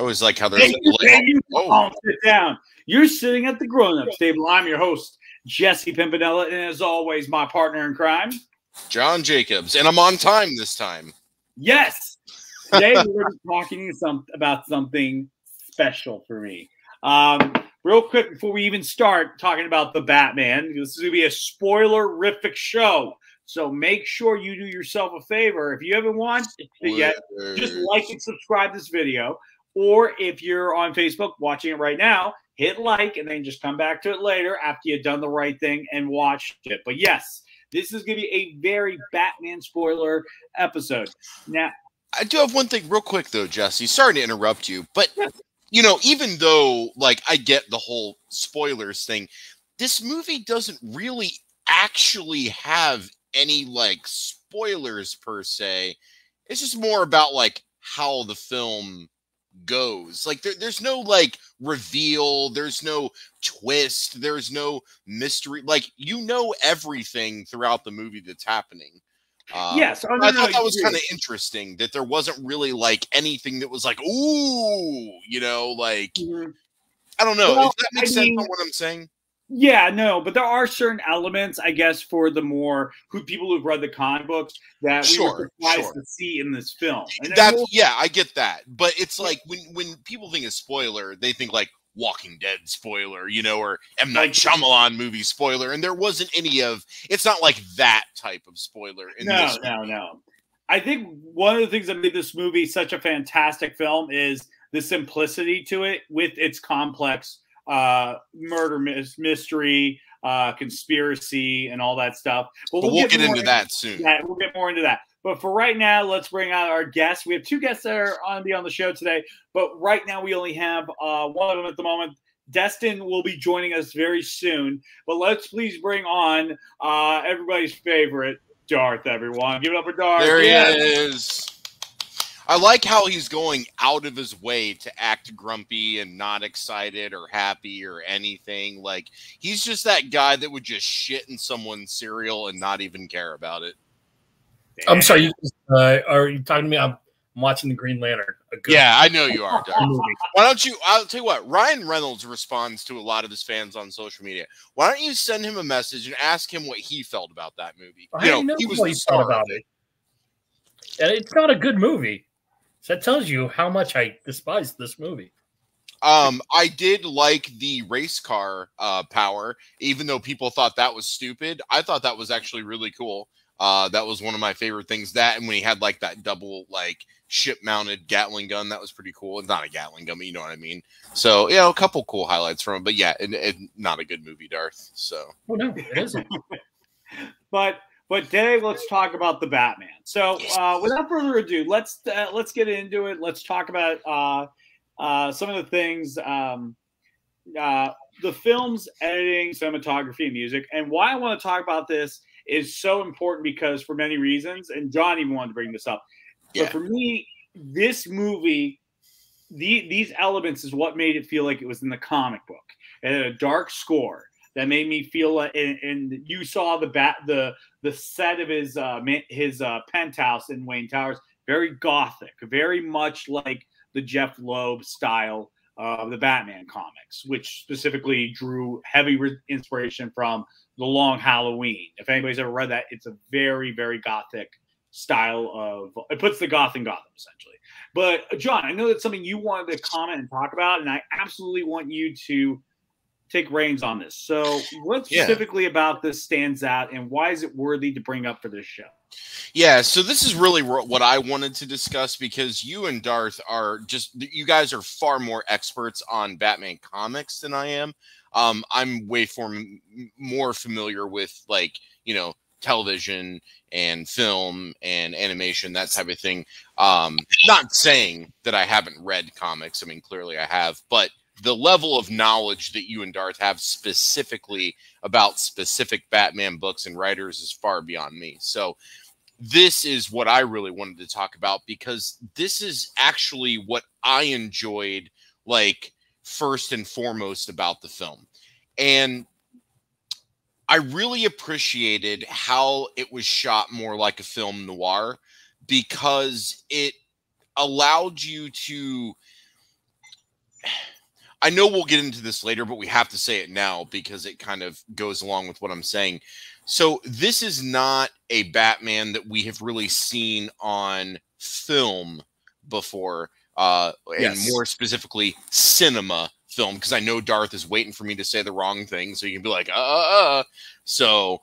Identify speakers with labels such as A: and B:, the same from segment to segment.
A: I always like how there's.
B: Hey, you, hey, you,
A: oh.
B: sit down. You're sitting at the grown-ups table. I'm your host, Jesse Pimpinella, and as always, my partner in crime.
A: John Jacobs, and I'm on time this time.
B: Yes. Today we're going to be talking some, about something special for me. Um, real quick before we even start talking about the Batman, this is going to be a spoiler-rific show. So make sure you do yourself a favor. If you haven't watched it yet, just like and subscribe this video. Or if you're on Facebook watching it right now, hit like and then just come back to it later after you've done the right thing and watched it. But yes, this is going to be a very Batman spoiler episode. Now,
A: I do have one thing real quick though, Jesse. Sorry to interrupt you, but you know, even though like I get the whole spoilers thing, this movie doesn't really actually have any like spoilers per se. It's just more about like how the film goes. Like there, there's no like reveal, there's no twist, there's no mystery. Like you know everything throughout the movie that's happening. Um,
B: yes, no,
A: I thought that was kind of interesting that there wasn't really like anything that was like, ooh, you know, like
B: Mhm.
A: I don't know.
B: Well,
A: Does that make
B: I
A: sense
B: mean-
A: what I'm saying?
B: Yeah, no, but there are certain elements, I guess, for the more who people who've read the comic books that we
A: Sure,
B: were surprised
A: sure.
B: to see in this film. And
A: That
B: we'll-
A: yeah, I get that. But it's like when when people think of spoiler, they think like Walking Dead spoiler, you know, or M Night Shyamalan movie spoiler, and there wasn't any of. It's not like that type of spoiler in
B: no,
A: this.
B: no, no. I think one of the things that made this movie such a fantastic film is the simplicity to it with its complex uh, murder mys- mystery, uh, conspiracy, and all that stuff.
A: But we'll, get,
B: more
A: into that soon.
B: that. We'll get more into that. But for right now, let's bring out our guests. We have two guests that are on be on the show today. But right now, we only have uh, one of them at the moment. Destin will be joining us very soon. But let's please bring on uh, everybody's favorite, Darth. Everyone, give it up for Darth.
A: There he
B: Yeah.
A: is. I like how he's going out of his way to act grumpy and not excited or happy or anything. Like he's just that guy that would just shit in someone's cereal and not even care about it.
C: I'm sorry. You, uh, are you talking to me? I'm, I'm watching the Green Lantern.
A: Yeah, I know you are. Why don't you? I'll tell you what. Ryan Reynolds responds to a lot of his fans on social media. Why don't you send him a message and ask him what he felt about that movie?
C: I
A: You know,
C: know
A: he was
C: what
A: the
C: he thought about
A: it.
C: it. And it's not a good movie. So that tells you how much I despise this movie.
A: Um, I did like the race car uh, power, even though people thought that was stupid. I thought that was actually really cool. Uh, that was one of my favorite things. That and when he had like that double like ship mounted Gatling gun, that was pretty cool. It's not a Gatling gun, but you know what I mean. So you know, a couple cool highlights from it. But yeah, and, and not a good movie, Darth. So
C: Oh no, it isn't.
B: But but today let's talk about the Batman. So uh, without further ado, let's uh, let's get into it. Let's talk about uh, uh, some of the things, um, uh, the film's editing, cinematography, and music. And why I want to talk about this is so important because for many reasons, and John even wanted to bring this up.
A: Yeah.
B: But for me, this movie, the, these elements is what made it feel like it was in the comic book. It had a dark score that made me feel like, and, and you saw the bat, the the set of his uh, his uh, penthouse in Wayne Towers, very gothic, very much like the Jeph Loeb style of the Batman comics, which specifically drew heavy inspiration from the Long Halloween. If anybody's ever read that, it's a very very gothic style of it puts the goth in Gotham essentially. But John, I know that's something you wanted to comment and talk about, and I absolutely want you to take reins on this. So, what
A: Yeah.
B: specifically about this stands out, and why is it worthy to bring up for this show?
A: Yeah, so this is really what I wanted to discuss because you and Darth are just you guys are far more experts on Batman comics than I am. Um, I'm way for, more familiar with like you know television and film and animation that type of thing. Um, not saying that I haven't read comics. I mean, clearly I have, but the level of knowledge that you and Darth have specifically about specific Batman books and writers is far beyond me. So this is what I really wanted to talk about because this is actually what I enjoyed like first and foremost about the film. And I really appreciated how it was shot more like a film noir because it allowed you to I know we'll get into this later, but we have to say it now because it kind of goes along with what I'm saying. So this is not a Batman that we have really seen on film before, uh, and
B: Yes.
A: more specifically, cinema film. Because I know Darth is waiting for me to say the wrong thing, so you can be like, uh, uh, uh. So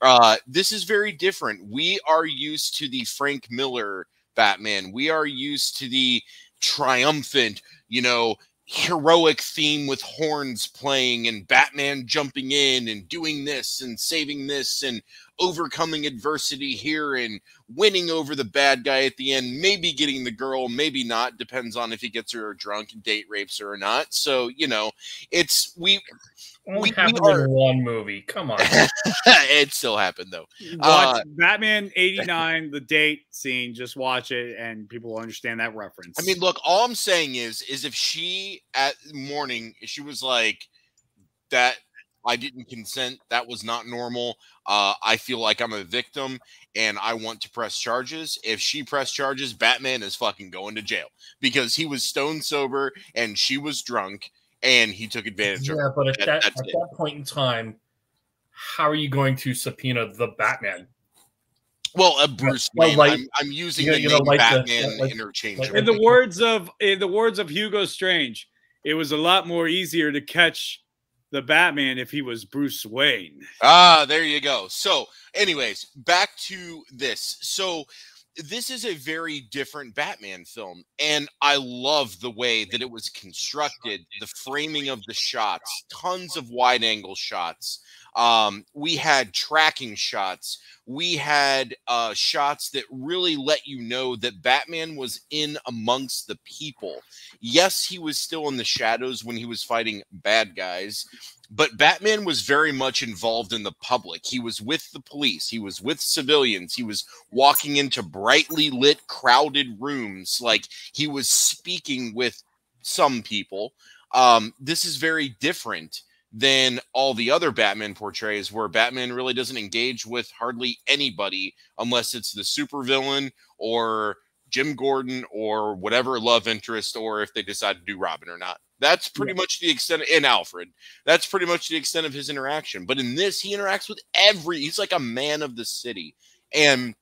A: uh, this is very different. We are used to the Frank Miller Batman. We are used to the triumphant, you know, heroic theme with horns playing and Batman jumping in and doing this and saving this and overcoming adversity here and winning over the bad guy at the end, maybe getting the girl, maybe not, depends on if he gets her drunk and date rapes her or not. So, you know, it's we
C: Only
A: we- we are-
C: in one movie. Come on.
A: it still happened though.
B: Watch
A: Uh,
B: Batman 89, the date scene. Just watch it and people will understand that reference.
A: I mean, look, all I'm saying is, is if she at morning, she was like that, I didn't consent. That was not normal. Uh, I feel like I'm a victim, and I want to press charges. If she pressed charges, Batman is fucking going to jail because he was stone sober and she was drunk, and he took advantage of her.
C: Yeah, but at
A: That-
C: that, at that point in time, how are you going to subpoena the Batman?
A: Well, uh, Bruce
C: well,
A: Wayne.
C: like-
A: I'm, I'm using
C: you know-
A: the
C: you know,
A: name
C: like the-
A: Batman
C: like-
A: interchangeably.
B: in the words of in the words of Hugo Strange, it was a lot more easier to catch the Batman if he was Bruce Wayne.
A: Ah, there you go. So, anyways, back to this. So, this is a very different Batman film, and I love the way that it was constructed, the framing of the shots, tons of wide angle shots. Um, we had tracking shots. We had uh, shots that really let you know that Batman was in amongst the people. Yes, he was still in the shadows when he was fighting bad guys, but Batman was very much involved in the public. He was with the police, he was with civilians, he was walking into brightly lit, crowded rooms. Like he was speaking with some people. Um, this is very different than all the other Batman portrays, where Batman really doesn't engage with hardly anybody unless it's the supervillain or Jim Gordon or whatever love interest, or if they decide to do Robin or not. That's pretty much the extent, and Alfred. That's pretty much the extent of his interaction. But in this, he interacts with every. He's like a man of the city, and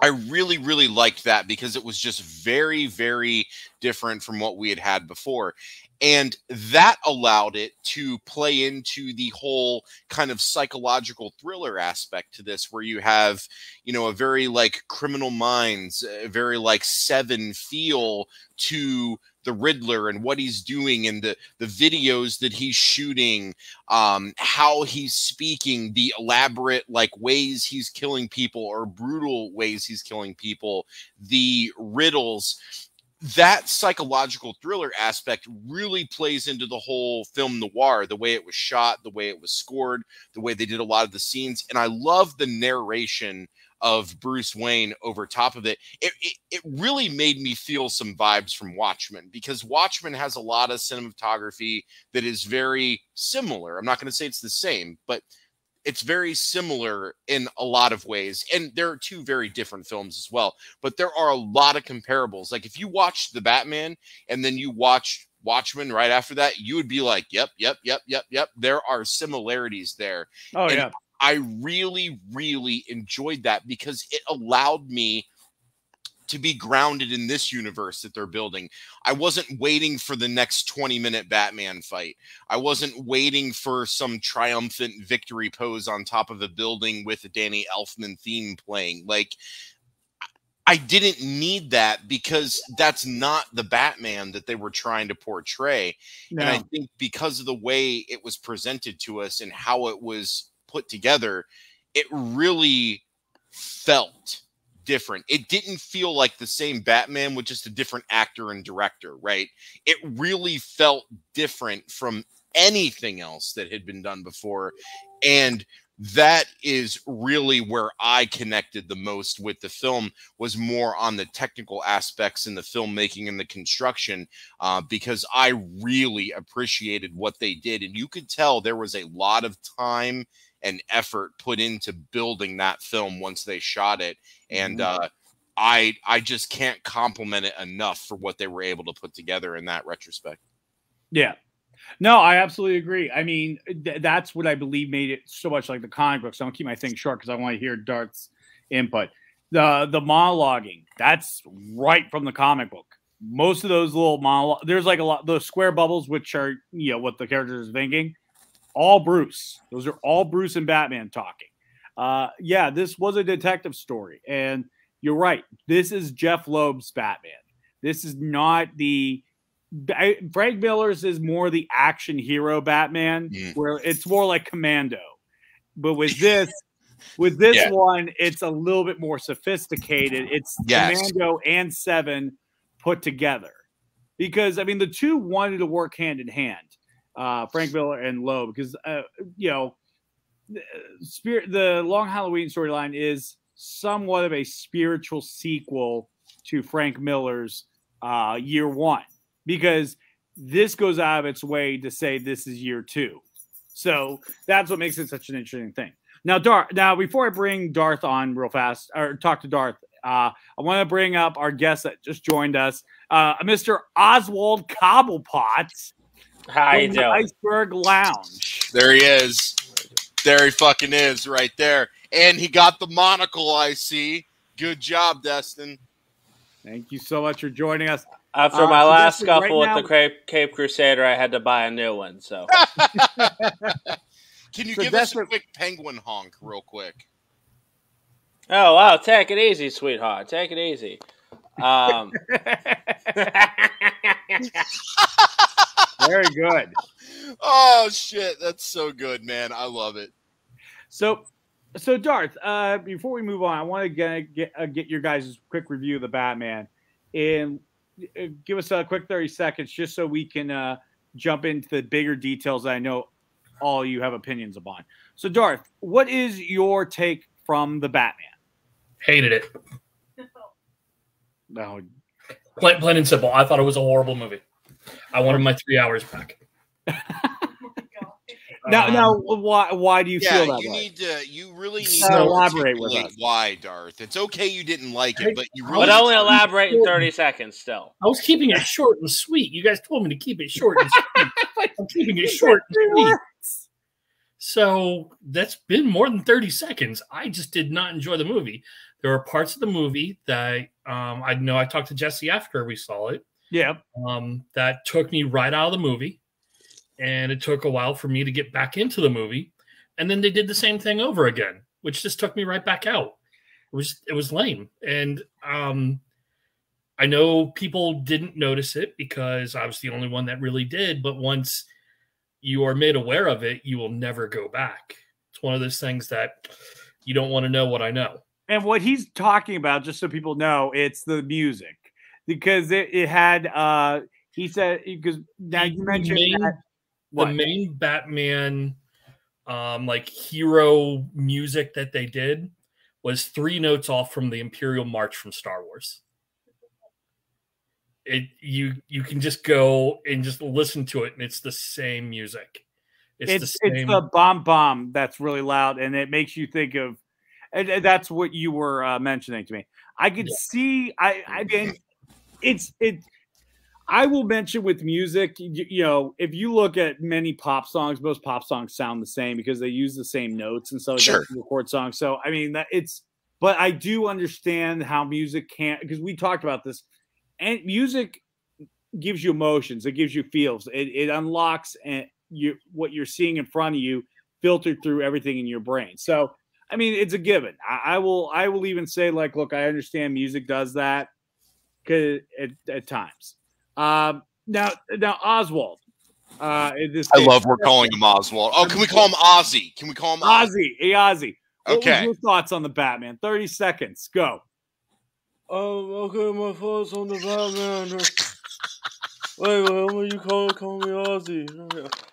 A: I really, really liked that because it was just very, very different from what we had had before. And that allowed it to play into the whole kind of psychological thriller aspect to this, where you have, you know, a very like criminal minds, a very like seven feel to the Riddler and what he's doing and the the videos that he's shooting, um, how he's speaking, the elaborate like ways he's killing people or brutal ways he's killing people, the riddles. That psychological thriller aspect really plays into the whole film noir, the way it was shot, the way it was scored, the way they did a lot of the scenes. And I love the narration of Bruce Wayne over top of it. It, it, it really made me feel some vibes from Watchmen because Watchmen has a lot of cinematography that is very similar. I'm not going to say it's the same, but it's very similar in a lot of ways. And there are two very different films as well, but there are a lot of comparables. Like if you watch The Batman and then you watch Watchmen right after that, you would be like, yep, yep, yep, yep, yep. There are similarities there.
B: Oh
A: And
B: yeah.
A: I really, really enjoyed that because it allowed me to be grounded in this universe that they're building. I wasn't waiting for the next 20 minute Batman fight. I wasn't waiting for some triumphant victory pose on top of a building with a Danny Elfman theme playing. Like, I didn't need that because that's not the Batman that they were trying to portray.
B: No.
A: And I think because of the way it was presented to us and how it was put together, it really felt different. It didn't feel like the same Batman with just a different actor and director, right? It really felt different from anything else that had been done before. And that is really where I connected the most with the film was more on the technical aspects in the filmmaking and the construction uh, because I really appreciated what they did. And you could tell there was a lot of time and effort put into building that film once they shot it. And
B: Mhm.
A: uh, I I just can't compliment it enough for what they were able to put together in that retrospect.
B: Yeah. No, I absolutely agree. I mean, th- that's what I believe made it so much like the comic books. So I'll keep my thing short because I want to hear Darth's input. The the monologuing, that's right from the comic book. Most of those little monologue, there's like a lot those square bubbles, which are you know what the characters are thinking. All Bruce. Those are all Bruce and Batman talking. Uh, yeah, this was a detective story, and you're right. This is Jeph Loeb's Batman. This is not the Frank Miller's is more the action hero Batman, where it's more like Commando. But with this, with this
A: Yeah.
B: one, it's a little bit more sophisticated. It's
A: Yes.
B: Commando and Seven put together. Because I mean, the two wanted to work hand in hand, uh, Frank Miller and Loeb, because uh, you know, the- spirit the Long Halloween storyline is somewhat of a spiritual sequel to Frank Miller's uh, Year One because this goes out of its way to say this is year two. So that's what makes it such an interesting thing. Now, Darth. Now, before I bring Darth on real fast or talk to Darth, uh, I want to bring up our guest that just joined us, uh, Mr. Oswald Cobblepot
D: How you doing?
B: Iceberg Lounge.
A: There he is. There he fucking is, right there. And he got the monocle. I see. Good job, Destin.
B: Thank you so much for joining us.
D: After
B: Uh,
D: my
B: so
D: last
B: this is right
D: scuffle
B: now-
D: with the Cape, Cape Crusader, I had to buy a new one. So
A: Can you
B: So
A: give us a quick penguin honk, real quick?
D: Oh wow, take it easy, sweetheart. Take it easy. Um,
B: Very good.
A: Oh shit, that's so good, man. I love it.
B: So, so Darth, uh, before we move on, I want to get get, uh, get your guys' quick review of the Batman, and uh, give us a quick thirty seconds just so we can uh, jump into the bigger details. that I know all you have opinions upon. So, Darth, what is your take from the Batman?
C: Hated it.
B: No,
C: Plain, plain and simple. I thought it was a horrible movie. I wanted my three hours back.
B: now,
C: Um,
B: now, why why do you
A: yeah,
B: feel that
A: you
B: way?
A: need to. You really need
C: So-
A: to
B: Elaborate with us.
A: Why, Darth? It's okay you didn't like it, but you really.
D: but only elaborate in thirty seconds. Still,
C: I was keeping it short and sweet. You guys told me to keep it short and sweet. I'm keeping it short and sweet. So that's been more than 30 seconds. I just did not enjoy the movie. There were parts of the movie that um, I know I talked to Jesse after we saw it
B: Yeah,
C: um, that took me right out of the movie. And it took a while for me to get back into the movie. And then they did the same thing over again, which just took me right back out. It was it was lame. And um, I know people didn't notice it because I was the only one that really did. But once you are made aware of it, you will never go back. It's one of those things that you don't want to know what I know.
B: And what he's talking about, just so people know, it's the music because it, it had. uh He said because now you mentioned
C: main-
B: that,
C: the main Batman um like hero music that they did was three notes off from the Imperial March from Star Wars. It you you can just go and just listen to it and it's the same music. It's,
B: it's
C: the
B: it's the bomb bomb that's really loud and it makes you think of and, that's what you were uh, mentioning to me i could
C: Yeah.
B: see i i mean it's it i will mention with music you, you know if you look at many pop songs most pop songs sound the same because they use the same notes and so
A: Sure.
B: record songs so i mean that it's but i do understand how music can't because we talked about this and music gives you emotions it gives you feels it, it unlocks and you what you're seeing in front of you filtered through everything in your brain so i mean it's a given i, I will i will even say like look i understand music does that because at, at times um now now oswald uh this
A: I love we're calling him Oswald. Oh, can we call him Ozzy? Can we call him
B: ozzy hey ozzy what was
A: Okay.
B: your thoughts on the batman 30 seconds go
D: Oh, okay, my thoughts on the Batman. Wait, wait, what you call call me Ozzy?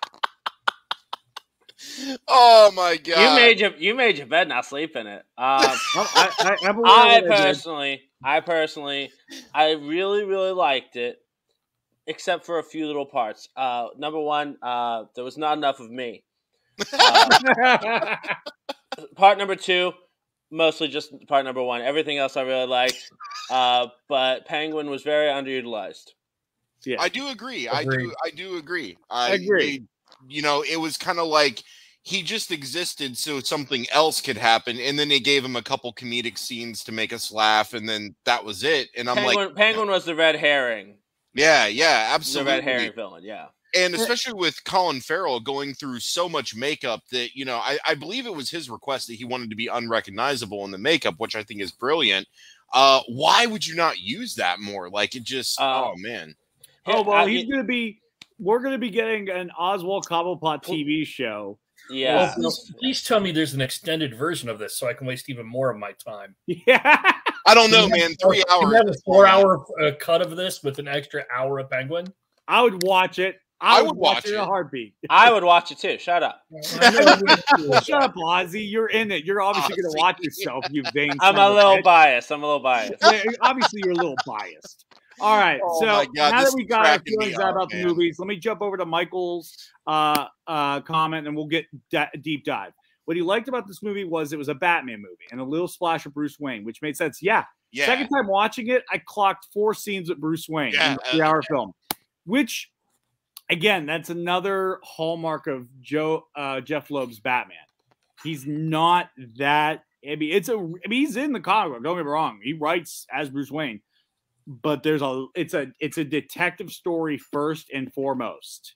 A: Oh my god!
D: You made your you made your bed, now sleep in it. Um,
B: I, I, I, I'm aware
D: I
B: of what I did.
D: personally, I personally, I really, really liked it, except for a few little parts. Uh, number one, uh, there was not enough of me. Uh, part number two, mostly just part number one. Everything else I really liked, uh, but Penguin was very underutilized.
B: Yeah.
A: I do agree. I do. I do agree. I
B: Agree.
A: they- you know, it was kind of like he just existed so something else could happen, and then they gave him a couple comedic scenes to make us laugh, and then that was it. And I'm
D: Penguin,
A: like,
D: Penguin was the red herring.
A: yeah, yeah,
D: The
A: absolutely.
D: red herring villain. Yeah.
A: and especially with Colin Farrell going through so much makeup that you know, I, I believe it was his request that he wanted to be unrecognizable in the makeup, which I think is brilliant. Uh, why would you not use that more? Like it just,
D: Uh,
A: oh man,
B: Oh well,
D: I-
B: he's gonna be. We're gonna be getting an Oswald Cobblepot TV show.
D: Yeah.
C: Well, please, please tell me there's an extended version of this so I can waste even more of my time.
B: Yeah.
A: I don't know, man. Three
C: Can
A: hours,
C: we have a four-hour uh, cut of this with an extra hour of Penguin.
B: I would watch it. I,
A: I
B: would
A: would
B: watch,
A: watch
B: it in a heartbeat.
D: I would watch it too. Shut up.
C: I know we went through it.
B: Shut up, Ozzy. You're in it. You're obviously going to watch yourself, you vain.
D: I'm a little
B: bitch.
D: biased. I'm a little biased.
B: Obviously, you're a little biased. All right.
A: Oh
B: so
A: God,
B: now that we got our feelings out about the movies, let me jump over to Michael's uh, uh, comment and we'll get da- deep dive. What he liked about this movie was it was a Batman movie and a little splash of Bruce Wayne, which made sense. Yeah.
A: yeah,
B: Second time watching it, I clocked four scenes with Bruce Wayne
A: Yeah,
B: in a three hour film, which, again, that's another hallmark of Joe uh, Jeph Loeb's Batman. He's not that. I mean, it's a. I mean, he's in the comic book. Don't get me wrong. He writes as Bruce Wayne, but there's a. It's a. It's a detective story first and foremost,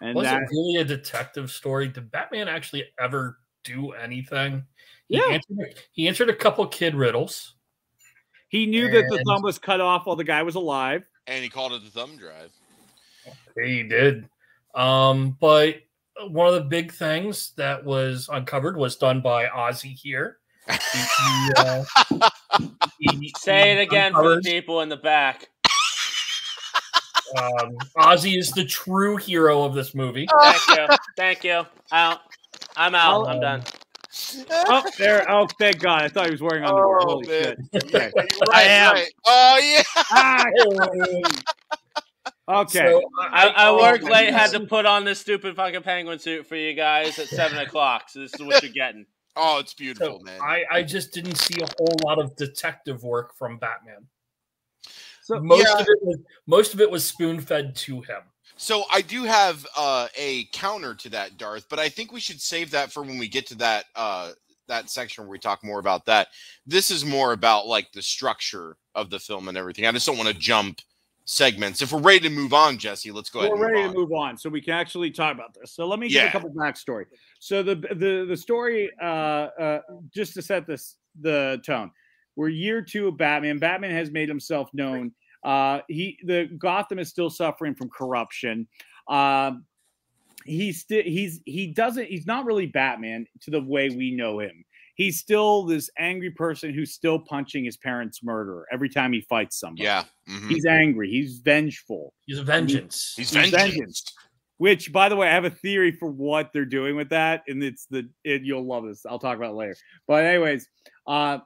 B: and
C: Was
B: that.
C: it really a detective story? Did Batman actually ever do anything? He
B: Yeah.
C: answered, he answered a couple kid riddles.
B: He knew that the thumb was cut off while the guy was alive.
A: and he called it the thumb drive.
C: He did. Um, but one of the big things that was uncovered was done by Ozzy here. He- he, uh, he-
D: Say it again for the people in the back.
C: Um, Ozzy is the true hero of this movie.
D: Thank you. Thank you. Out. I'm out. I'm done.
B: Oh, there! Oh, thank God! I thought he was wearing underwear.
A: Oh,
B: Holy
A: man.
B: shit! Okay.
A: Right,
B: am.
A: right. Oh yeah.
B: Ah, okay.
C: So,
D: I, I
C: oh,
D: worked
C: my
D: late, had to put on this stupid fucking penguin suit for you guys at seven o'clock. So this is what you're getting.
A: Oh, it's
C: So
A: beautiful, man.
C: I, I just didn't see a whole lot of detective work from Batman.
B: So
C: Most
A: Yeah.
C: of it was most of it was spoon fed to him.
A: So I do have uh, a counter to that, Darth, but I think we should save that for when we get to that uh, that section where we talk more about that. This is more about like the structure of the film and everything. I just don't want to jump segments. If we're ready to move on, Jesse, let's go ahead.
B: we're ready
A: move
B: to move on, so we can actually talk about this. So let me give
A: Yeah.
B: a couple backstory. So the the the story, uh, uh, just to set this the tone, we're year two of Batman. Batman has made himself known. Uh, he the Gotham is still suffering from corruption. Um, he's still he's he doesn't he's not really Batman to the way we know him. He's still this angry person who's still punching his parents' murderer every time he fights somebody.
A: Yeah, mhm.
B: He's angry. He's vengeful.
C: He's a vengeance.
A: he's
B: he's
A: vengeance.
B: vengeance. Which, by the way, I have a theory for what they're doing with that, and it's the it, you'll love this. I'll talk about it later. But anyways, uh,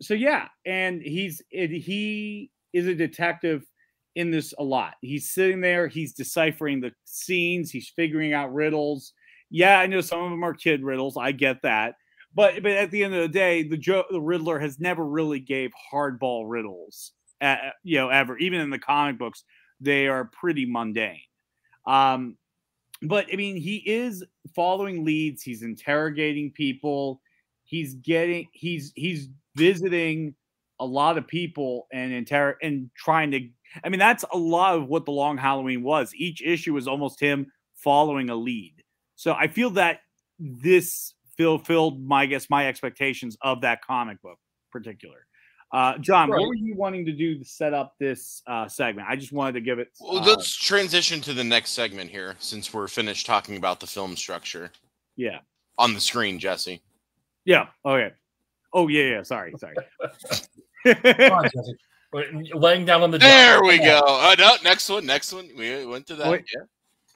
B: so yeah, and he's it, he is a detective in this a lot. He's sitting there, he's deciphering the scenes, he's figuring out riddles. Yeah, I know some of them are kid riddles. I get that. But but at the end of the day, the Joe the Riddler has never really gave hardball riddles. Uh, you know, ever even in the comic books, they are pretty mundane. Um, but I mean, he is following leads. He's interrogating people. He's getting. He's he's visiting a lot of people and inter and trying to. I mean, that's a lot of what the Long Halloween was. Each issue was almost him following a lead. So I feel that this fulfilled my I guess my expectations of that comic book particular. Uh, John,
C: Right.
B: what were you wanting to do to set up this uh, segment? I just wanted to give it.
A: Well,
B: uh,
A: let's transition to the next segment here, since we're finished talking about the film structure
B: yeah.
A: on the screen, Jesse.
B: Yeah. Okay. Oh yeah, yeah. Sorry, sorry.
C: Come on, Jesse. Laying down on the
A: There we
C: Come
A: go.
C: on.
A: Uh, no, next one, next one. We went to that.
B: Wait.
A: Yeah.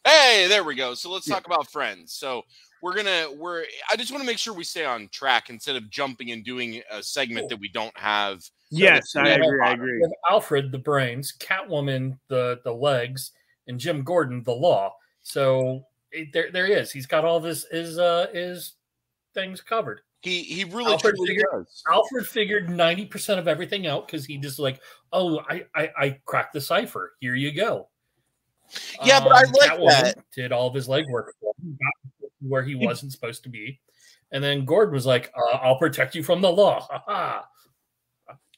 A: Hey, there we go. So let's
B: Yeah.
A: talk about friends. So we're gonna we're I just want to make sure we stay on track instead of jumping and doing a segment
C: Cool.
A: that we don't have.
B: yes, I agree. I agree.
C: We have Alfred the brains, Catwoman the the legs, and Jim Gordon the law. So it, there there he is. He's got all this his uh his things covered.
A: He he really
C: Alfred
A: truly
C: figured-
A: does.
C: Alfred figured ninety percent of everything out because he just like, oh, I, I I cracked the cipher. Here you go.
A: Yeah, but I
C: Um,
A: like
C: Catwoman
A: that.
C: Did all of his legwork for him, got where he wasn't supposed to be, and then Gordon was like, uh, "I'll protect you from the law." Ha ha.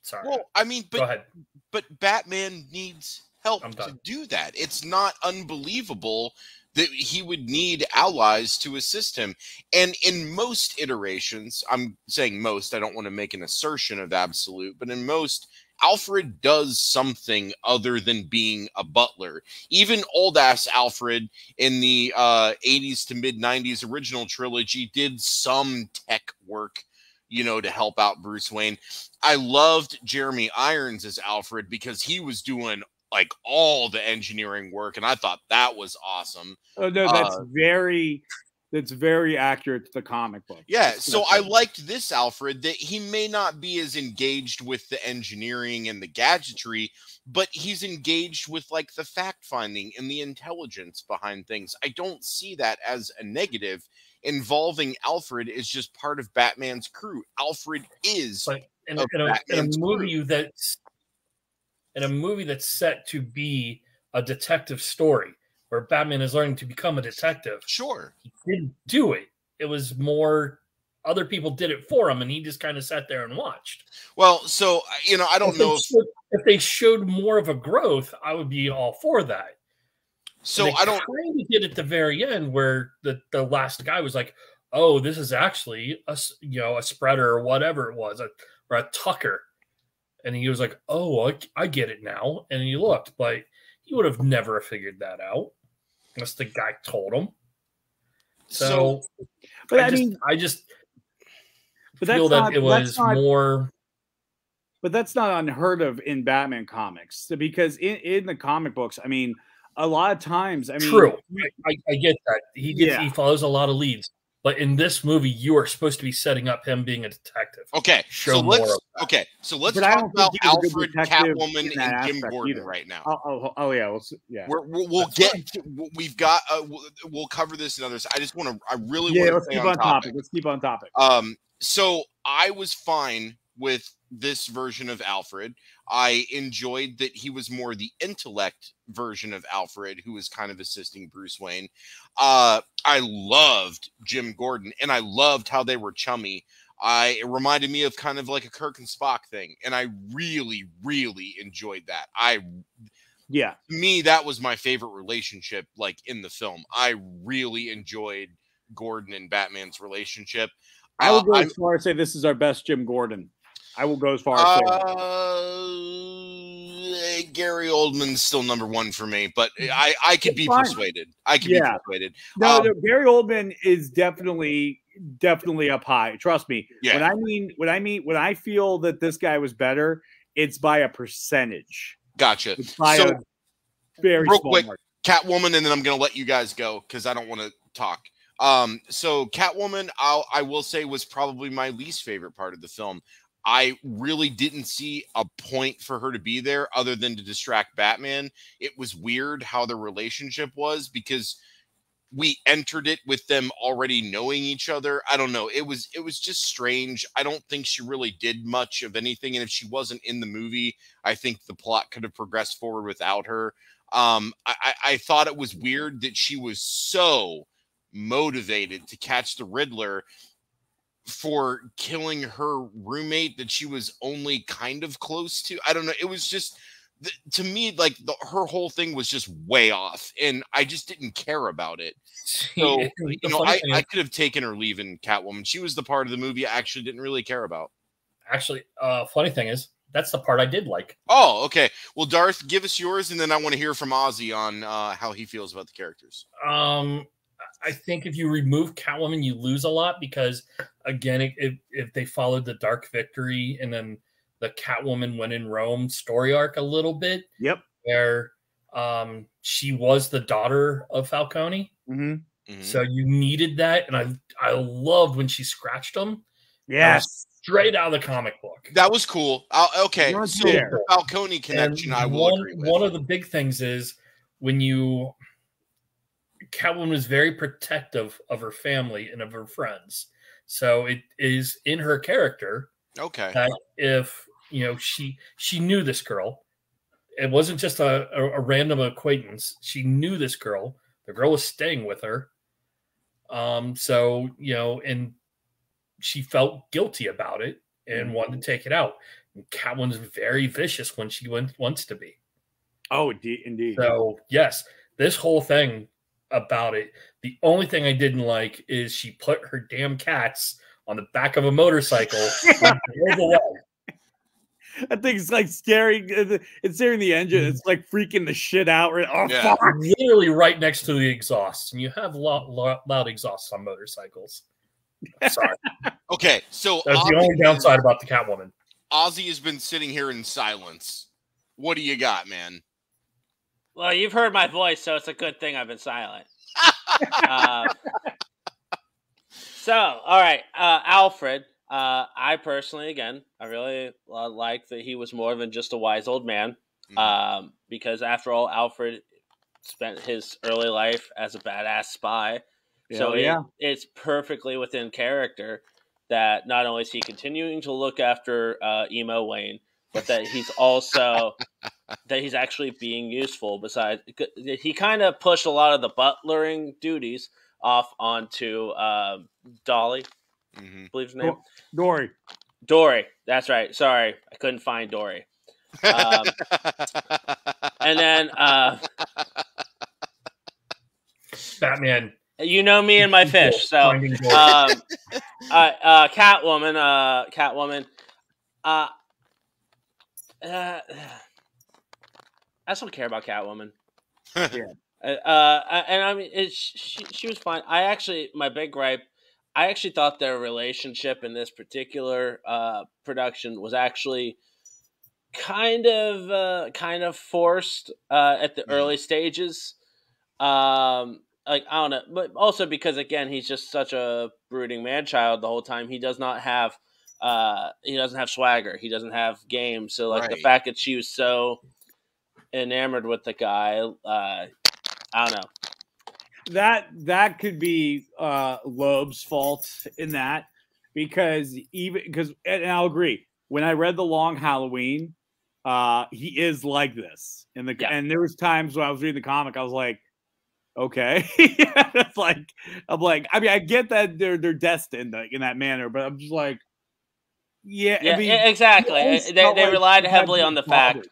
C: Sorry.
A: Well, I mean, but but Batman needs help to do that. It's not unbelievable that he would need allies to assist him. And in most iterations, I'm saying most, I don't want to make an assertion of absolute, but in most, Alfred does something other than being a butler. Even old ass Alfred in the uh, 80s to mid 90s original trilogy did some tech work, you know, to help out Bruce Wayne. I loved Jeremy Irons as Alfred because he was doing like all the engineering work, and I thought that was awesome.
B: Oh no, that's
A: Uh,
B: very that's very accurate to the comic book.
A: Yeah, so I liked this Alfred that he may not be as engaged with the engineering and the gadgetry, but he's engaged with like the fact finding and the intelligence behind things. I don't see that as a negative. Involving Alfred is just part of Batman's crew. Alfred is
C: But in,
A: of
C: in, a, in a
A: Batman's
C: movie that's in a movie that's set to be a detective story where Batman is learning to become a detective,
A: sure.
C: he didn't do it. It was more other people did it for him, and he just kind of sat there and watched.
A: Well, so you know, I don't
C: if
A: know if
C: showed- if they showed more of a growth, I would be all for that.
A: so. I don't.
C: kind of did at the very end where the the last guy was like, "Oh, this is actually a you know a spreader or whatever it was, a, or a tucker," and he was like, "Oh, I, I get it now." And he looked, but he would have never figured that out unless the guy told him. So,
B: But
C: I,
B: I,
C: just,
B: mean,
C: I just
B: but
C: feel that
B: not,
C: it was
B: not
C: more.
B: but that's not unheard of in Batman comics because in, in the comic books, I mean, a lot of times, I mean,
C: True, I, I, I get that he gets
B: Yeah.
C: he follows a lot of leads, but in this movie, you are supposed to be setting up him being a detective.
A: Okay,
C: Show
A: so
C: more
A: let's
C: of
A: okay, so let's
B: But
A: talk about
B: he was a good
A: Alfred, Catwoman, and Jim Gordon
B: either.
A: right now.
B: Oh, oh, oh yeah, well, s- yeah,
A: We're, we'll, we'll get. To, we've got. Uh, we'll, we'll cover this in others. I just want to. I really
B: yeah.
A: want
B: Let's
A: to stay
B: keep
A: on
B: on
A: topic.
B: topic. Let's keep on topic.
A: Um, so I was fine with this version of Alfred. I enjoyed that he was more the intellect version of Alfred, who was kind of assisting Bruce Wayne. Uh, I loved Jim Gordon, and I loved how they were chummy. I it reminded me of kind of like a Kirk and Spock thing, and I really, really enjoyed that. I
B: Yeah,
A: to me that was my favorite relationship like in the film i really enjoyed gordon and batman's relationship
B: I will
A: Uh,
B: go as far as say this is our best Jim Gordon. I will go as far as say
A: uh, Gary Oldman's still number one for me, but I I could be
B: fine.
A: persuaded. I could
B: Yeah.
A: be persuaded.
B: no,
A: um,
B: no. Gary Oldman is definitely definitely up high. Trust me.
A: Yeah.
B: When I mean when I mean when I feel that this guy was better, it's by a percentage.
A: Gotcha.
B: It's by
A: So,
B: a very
A: real
B: small
A: quick,
B: margin.
A: Catwoman, and then I'm gonna let you guys go because I don't want to talk. Um, so Catwoman, I'll I will say was probably my least favorite part of the film. I really didn't see a point for her to be there other than to distract Batman. It was weird how the relationship was because we entered it with them already knowing each other. I don't know. It was it was just strange. I don't think she really did much of anything and if she wasn't in the movie, I think the plot could have progressed forward without her. Um I I, I thought it was weird that she was so motivated to catch the Riddler for killing her roommate that she was only kind of close to. I don't know. It was just to me like the, her whole thing was just way off and I just didn't care about it. So, You know, I, I could have taken her leaving Catwoman. She was the part of the movie I actually didn't really care about.
C: actually, uh, funny thing is, that's the part I did like.
A: Oh, okay. Well, Darth, give us yours, and then I want to hear from Ozzy on uh, how he feels about the characters.
C: Um, I think if you remove Catwoman, you lose a lot because, again, if if, if they followed the Dark Victory and then the Catwoman When in Rome story arc a little bit,
B: Yep.
C: where um she was the daughter of Falcone,
B: hmm
A: Mhm.
C: so you needed that, and I I loved when she scratched him
B: Yes.
C: straight out of the comic book.
A: that was cool. Uh, okay, so the Falcone connection,
C: And
A: I will
C: one,
A: agree with.
C: One of the big things is when you Catwoman was very protective of her family and of her friends. So it is in her character
A: okay,
C: that if you know she she knew this girl it wasn't just a, a, a random acquaintance. She knew this girl. The girl was staying with her. Um, so you know, and she felt guilty about it and wanted to take it out. And Catwoman's very vicious when she went, wants to be.
B: Oh, indeed, indeed.
C: So yes, this whole thing about it. The only thing I didn't like is she put her damn cats on the back of a motorcycle and drove away.
B: That thing's like scary. It's staring the engine. It's like freaking the shit out. Right? Oh,
A: Yeah.
B: fuck.
C: Literally right next to the exhaust, and you have loud, loud, loud exhausts on motorcycles. Sorry,
A: Okay, so
C: that's the only downside about the Catwoman.
A: Ozzy has been sitting here in silence. What do you got, man?
D: Well, you've heard my voice, so it's a good thing I've been silent. uh, so, all right, uh, Alfred. Uh, I personally, again, I really uh, like that he was more than just a wise old man.
A: Mhm.
D: Um, because after all, Alfred spent his early life as a badass spy. so
B: Hell
D: it-
B: yeah.
D: it's perfectly within character that not only is he continuing to look after uh, emo Wayne, but that he's also that he's actually being useful. Besides, he kind of pushed a lot of the butlering duties off onto um Dolly,
A: Mhm.
D: I believe his name.
B: Dory.
D: Dory. That's right. Sorry, I couldn't find Dory. Um, and then uh,
C: Batman.
D: you know me and my fish, so um, uh, uh, Catwoman, uh, Catwoman. Uh, uh, I just don't care about Catwoman.
B: Yeah.
D: Uh, uh, and I mean, it, she she was fine. I actually, my big gripe, I actually thought their relationship in this particular uh, production was actually kind of uh, kind of forced uh, at the early stages. Um, like I don't know, but also because again, he's just such a brooding man child the whole time. He does not have uh he doesn't have swagger. He doesn't have game. So like the fact that she was so enamored with the guy, uh I don't know.
B: that that could be uh Loeb's fault in that because even because and I'll agree when I read the Long Halloween, uh he is like this in the
D: Yeah.
B: and there was times when I was reading the comic I was like, okay, it's like I'm like I mean I get that they're they're destined like, in that manner, but I'm just like, yeah,
D: Yeah,
B: I mean,
D: exactly. They, they
B: like
D: relied heavily on the fact.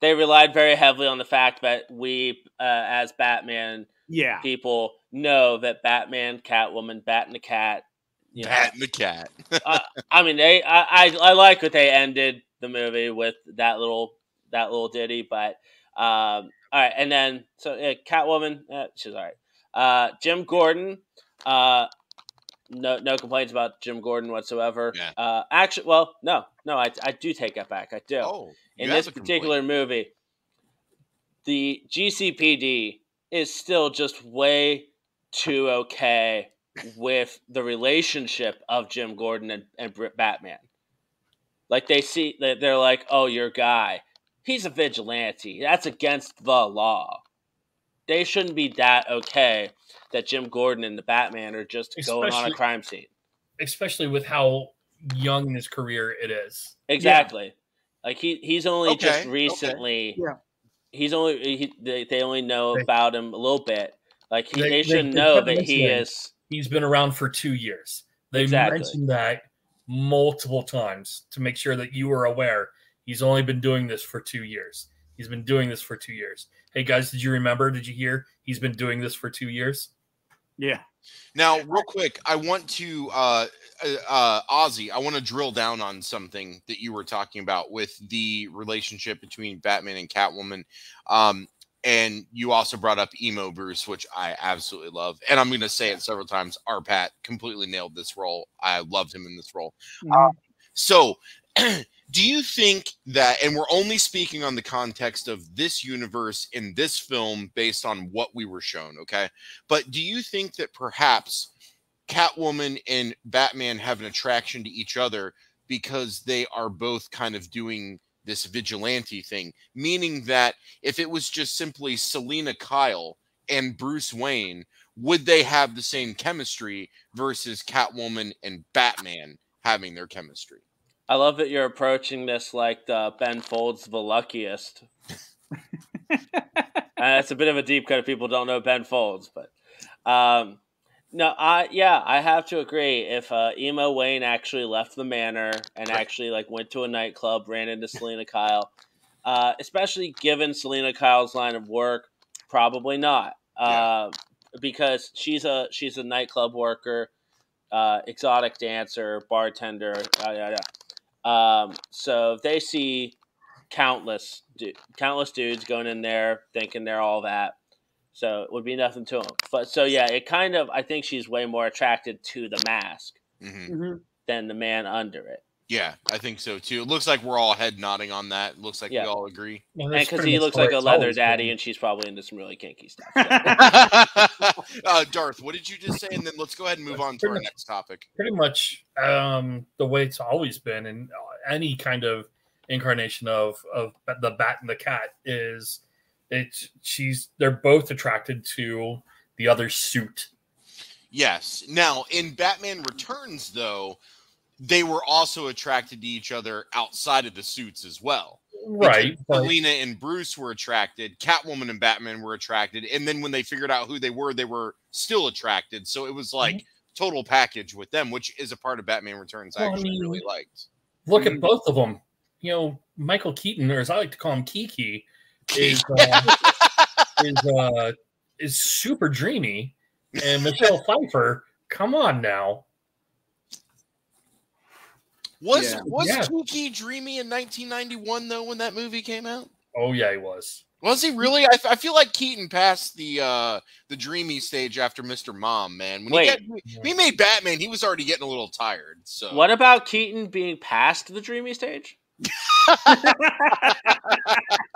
D: They relied very heavily on the fact that we uh, as Batman
B: yeah,
D: people know that Batman, Catwoman, Bat and the Cat, you know,
A: Bat and the cat.
D: I mean, they. I, I I like what they ended the movie with that little that little ditty, but um, all right, and then so uh, Catwoman, uh, she's all right. Uh, Jim Gordon, uh, no no complaints about Jim Gordon whatsoever.
A: Yeah.
D: Uh, actually, well, no, no, I I do take that back. I do.
A: Oh,
D: In this particular movie, the GCPD is still just way too okay with the relationship of Jim Gordon and, and Batman. Like they see that they're like, "Oh, your guy, he's a vigilante. That's against the law." They shouldn't be that okay that Jim Gordon and the Batman are just going on a crime scene.
C: especially with how young in his career it is.
D: Exactly. Like he he's only
A: Okay,
D: just
A: okay.
D: recently.
B: Yeah.
D: He's only he, they, they only know
C: They-
D: about him a little bit. Like he,
C: They-
D: they,
C: they-
D: should
C: they
D: know that he is.
C: He's been around for two years. They
D: Exactly.
C: mentioned that multiple times to make sure that you are aware. He's only been doing this for two years. He's been doing this for two years. Hey guys, did you remember? Did you hear? He's been doing this for two years.
B: yeah.
A: Now, real quick, I want to uh uh, uh Ozzy, I want to drill down on something that you were talking about with the relationship between Batman and Catwoman. Um and you also brought up emo Bruce, which I absolutely love. And I'm going to say it several times. R-Pat completely nailed this role. I loved him in this role.
B: Mhm.
A: So, do you think that, and we're only speaking on the context of this universe in this film based on what we were shown, okay? But do you think that perhaps Catwoman and Batman have an attraction to each other because they are both kind of doing this vigilante thing? Meaning that if it was just simply Selina Kyle and Bruce Wayne, would they have the same chemistry versus Catwoman and Batman having their chemistry?
D: I love that you're approaching this like the Ben Folds the luckiest. Uh, it's a bit of a deep cut if people don't know Ben Folds, but um, no, I yeah, I have to agree. If uh, emo Wayne actually left the manor and actually like went to a nightclub, ran into Selina Kyle, uh, especially given Selina Kyle's line of work, probably not, uh, because she's a she's a nightclub worker, uh, exotic dancer, bartender, yada yada. Um, so if they see countless du- countless dudes going in there thinking they're all that. So it would be nothing to them. But so yeah, it kind of I think she's way more attracted to the mask
A: hmm
D: than the man under it.
A: Yeah, I think so too. It looks like we're all head nodding on that. It looks like
D: Yeah.
A: we all agree.
C: Well,
D: And because he looks like a leather daddy,
C: been.
D: and she's probably into some really kinky stuff. So.
A: uh, Darth, what did you just say? And then let's go ahead and move on to our
C: much.
A: next topic.
C: pretty much um, the way it's always been in any kind of incarnation of of the bat and the cat is it's she's they're both attracted to the other suit
A: Yes. Now, in Batman Returns, though, they were also attracted to each other outside of the suits as well.
C: right
A: Selina and Bruce were attracted. Catwoman and Batman were attracted. And then when they figured out who they were, they were still attracted. So it was like total package with them, which is a part of Batman Returns I
C: Well, I
A: actually
C: mean,
A: really liked.
C: look at both of them you know michael keaton or as i like to call him kiki is uh, is uh is super dreamy and michelle pfeiffer come on now
A: Was
B: Yeah.
A: was
C: Yeah.
A: Kiki dreamy in 1991 though when that movie came out?
C: oh yeah he was
A: Was he really? I, f- I feel like Keaton passed the uh the dreamy stage after Mr. Mom, man. When
D: Wait.
A: he, got, he made Batman, he was already getting a little tired. So
D: what about Keaton being past the dreamy stage?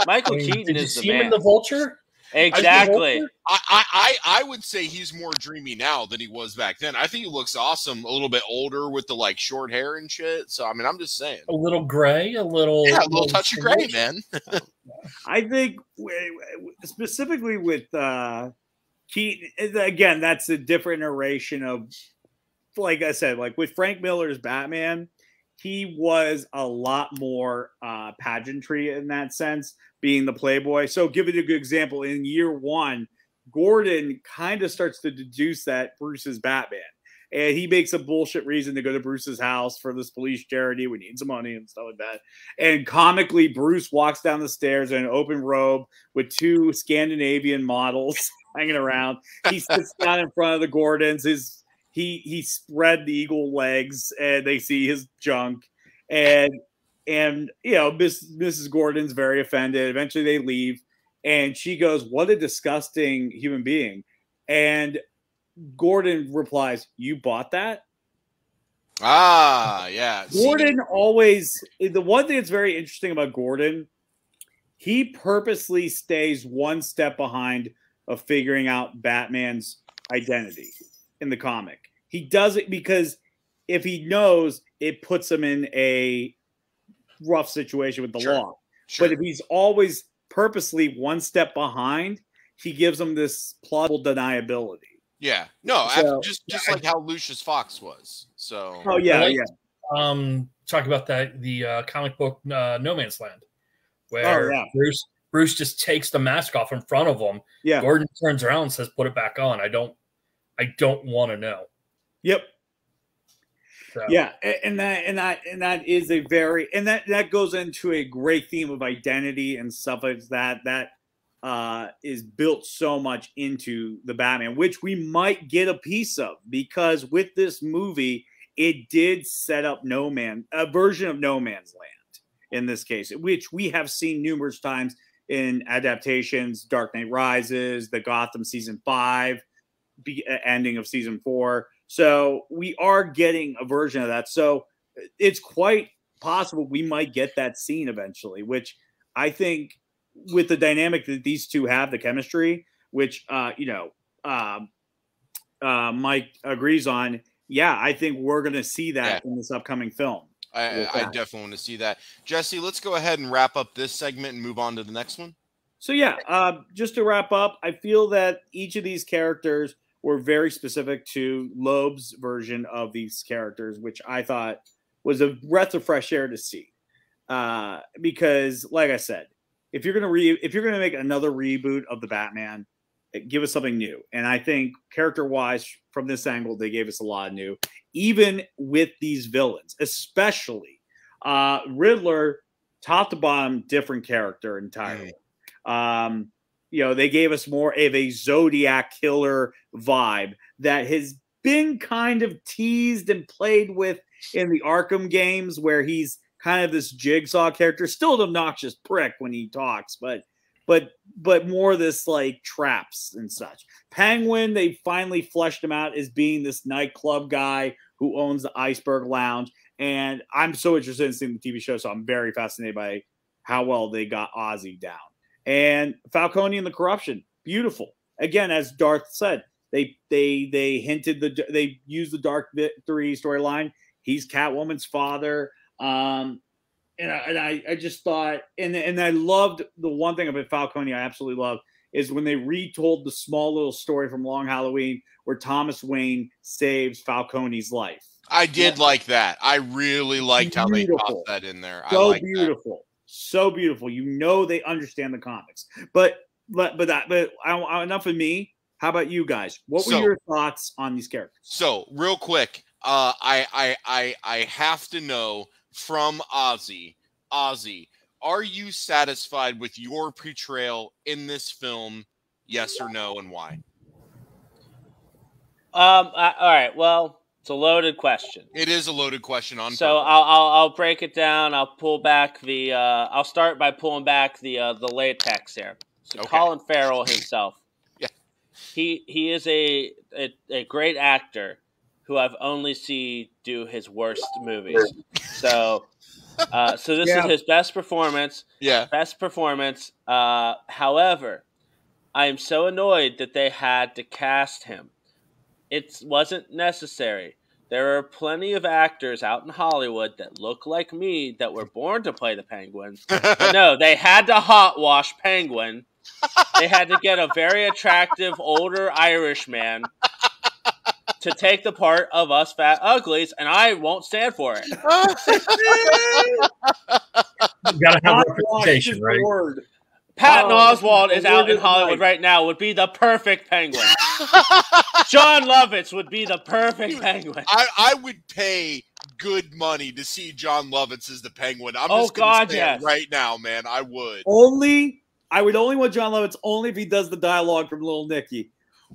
D: Michael
C: I mean,
D: Keaton
C: did you
D: is the
C: see him
D: man.
C: in the vulture
D: exactly.
A: I, I I I would say he's more dreamy now than he was back then. I think he looks awesome, a little bit older with the like short hair and shit. So I mean, I'm just saying.
C: a little gray a little
A: Yeah, a little touch of gray, man.
B: I think w- w- specifically with uh Keaton again, that's a different iteration of like I said, like with Frank Miller's Batman, he was a lot more uh pageantry in that sense, being the playboy. So give it a good example. In year one, Gordon kind of starts to deduce that Bruce is Batman. And he makes a bullshit reason to go to Bruce's house for this police charity. We need some money and stuff like that. And comically, Bruce walks down the stairs in an open robe with two Scandinavian models hanging around. He sits down in front of the Gordons. His he he spread the eagle legs, and they see his junk. And and you know, Miss, Mrs. Gordon's very offended. Eventually, they leave, and she goes, "What a disgusting human being!" And Gordon replies, "You bought that."
A: Ah, yeah.
B: Gordon always the one thing that's very interesting about Gordon, he purposely stays one step behind of figuring out Batman's identity in the comic. He does it because if he knows, it puts him in a rough situation with the
A: Sure.
B: law.
A: sure.
B: But if he's always purposely one step behind, he gives him this plausible deniability.
A: yeah, no,
B: So-
A: I- just just like how Lucius Fox was. So
B: Oh yeah,
C: like-
B: yeah.
C: um talk about that the uh, comic book uh, No Man's Land, where
B: Oh, yeah.
C: Bruce Bruce just takes the mask off in front of him.
B: Yeah.
C: Gordon turns around and says, "Put it back on." I don't, I don't want to know.
B: Yep.
C: So,
B: yeah and that and that and that is a very and that that goes into a great theme of identity and stuff like that that uh is built so much into the batman which we might get a piece of because with this movie it did set up no man a version of no man's land in this case which we have seen numerous times in adaptations dark knight rises the gotham season five be, uh, ending of season four so we are getting a version of that. So it's quite possible we might get that scene eventually, which I think with the dynamic that these two have, the chemistry, which uh, you know, um, uh, Mike agrees on. Yeah, I think we're going to see that in this upcoming film.
A: I, I definitely want to see that. Jesse, let's go ahead and wrap up this segment and move on to the next one.
B: So yeah, uh, just to wrap up, I feel that each of these characters were very specific to Loeb's version of these characters, which I thought was a breath of fresh air to see. Uh, because, like I said, if you're gonna re if you're gonna make another reboot of the Batman, give us something new. And I think character wise, from this angle, they gave us a lot new, even with these villains, especially uh, Riddler, top to bottom, different character entirely. Um, you know, they gave us more of a Zodiac killer vibe that has been kind of teased and played with in the Arkham games, where he's kind of this jigsaw character, still an obnoxious prick when he talks, but but but more this like traps and such. Penguin, they finally fleshed him out as being this nightclub guy who owns the Iceberg Lounge. And I'm so interested in seeing the TV show, so I'm very fascinated by how well they got Ozzy down. And Falcone and the corruption, beautiful. Again, as Darth said, they they they hinted the they used the Dark Victory storyline. He's Catwoman's father. Um, and I, and I, I just thought, and and I loved the one thing about Falcone I absolutely love is when they retold the small little story from Long Halloween where Thomas Wayne saves Falcone's life.
A: I did
B: Yeah.
A: like that. I really liked how they
B: Beautiful.
A: tossed that in there.
B: So
A: like that.
B: Beautiful, so beautiful. You know they understand the comics, but but but that but I, I- enough of me. How about you guys? What were
A: So-
B: your thoughts on these characters?
A: So, real quick, uh, I, I, I, I have to know from Ozzy, Ozzy, are you satisfied with your portrayal in this film? Yes or no, and why?
D: Um. I, all right. Well, it's a loaded question.
A: It is a loaded question on.
D: So. I'll, I'll I'll break it down. I'll pull back the. Uh, I'll start by pulling back the uh, the latex here. So
A: Okay.
D: Colin Farrell himself.
A: Yeah.
D: He he is a, a a great actor who I've only seen do his worst movies. So. Uh, so this
B: Yeah.
D: is his best performance.
A: yeah,
D: Best performance. Uh, however, I am so annoyed that they had to cast him. It wasn't necessary. There are plenty of actors out in Hollywood that look like me that were born to play the Penguin. But no, they had to hot wash Penguin. They had to get a very attractive older Irish man to take the part of us fat uglies, and I won't stand for it.
C: You gotta have
B: Hot
C: representation, right?
B: word.
D: Patton
B: Oh,
D: Oswalt is out in Hollywood
B: right.
D: right now. Would be the perfect penguin. Jon Lovitz would be the perfect penguin.
A: I, I would pay good money to see Jon Lovitz as the Penguin. I'm
D: Oh,
A: just gonna
D: God, yes.
A: right now, man. I would.
B: Only I would only want Jon Lovitz only if he does the dialogue from Little Nicky.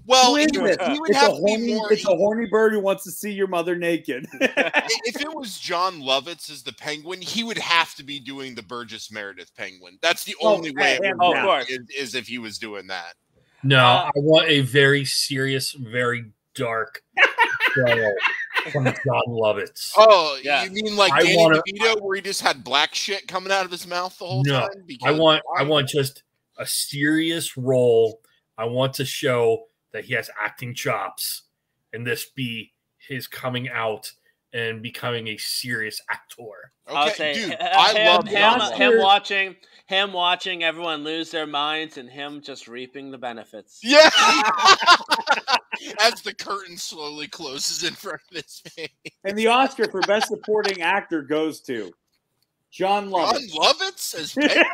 A: Well,
B: Who is
A: he,
B: it?
A: he would
B: It's a
A: have to be
B: horny,
A: more.
B: it's a horny bird who wants to see your mother naked.
A: if it was Jon Lovitz as the Penguin, he would have to be doing the Burgess Meredith Penguin. That's the
B: Oh,
A: only way it would
D: Oh,
A: work
D: of course.
A: is, is if he was doing that.
C: No,
D: Uh,
C: I want a very serious, very dark portrayal from Jon Lovitz.
A: Oh,
D: Yeah.
A: you mean like
C: I
A: Danny
C: wanna-
A: DeVito, where he just had black shit coming out of his mouth the whole
C: No,
A: time?
C: I want I want just a serious role. I want to show that he has acting chops and this be his coming out and becoming a serious actor.
D: I'll
A: Okay,
D: say
A: dude,
D: h-
A: I
D: him,
A: love
D: him, him watching him watching everyone lose their minds and him just reaping the benefits.
A: Yeah. As the curtain slowly closes in front of his face.
B: and the Oscar for Best Supporting Actor goes to John
A: Jon
B: Lovitz.
A: Lovitz as Penguin?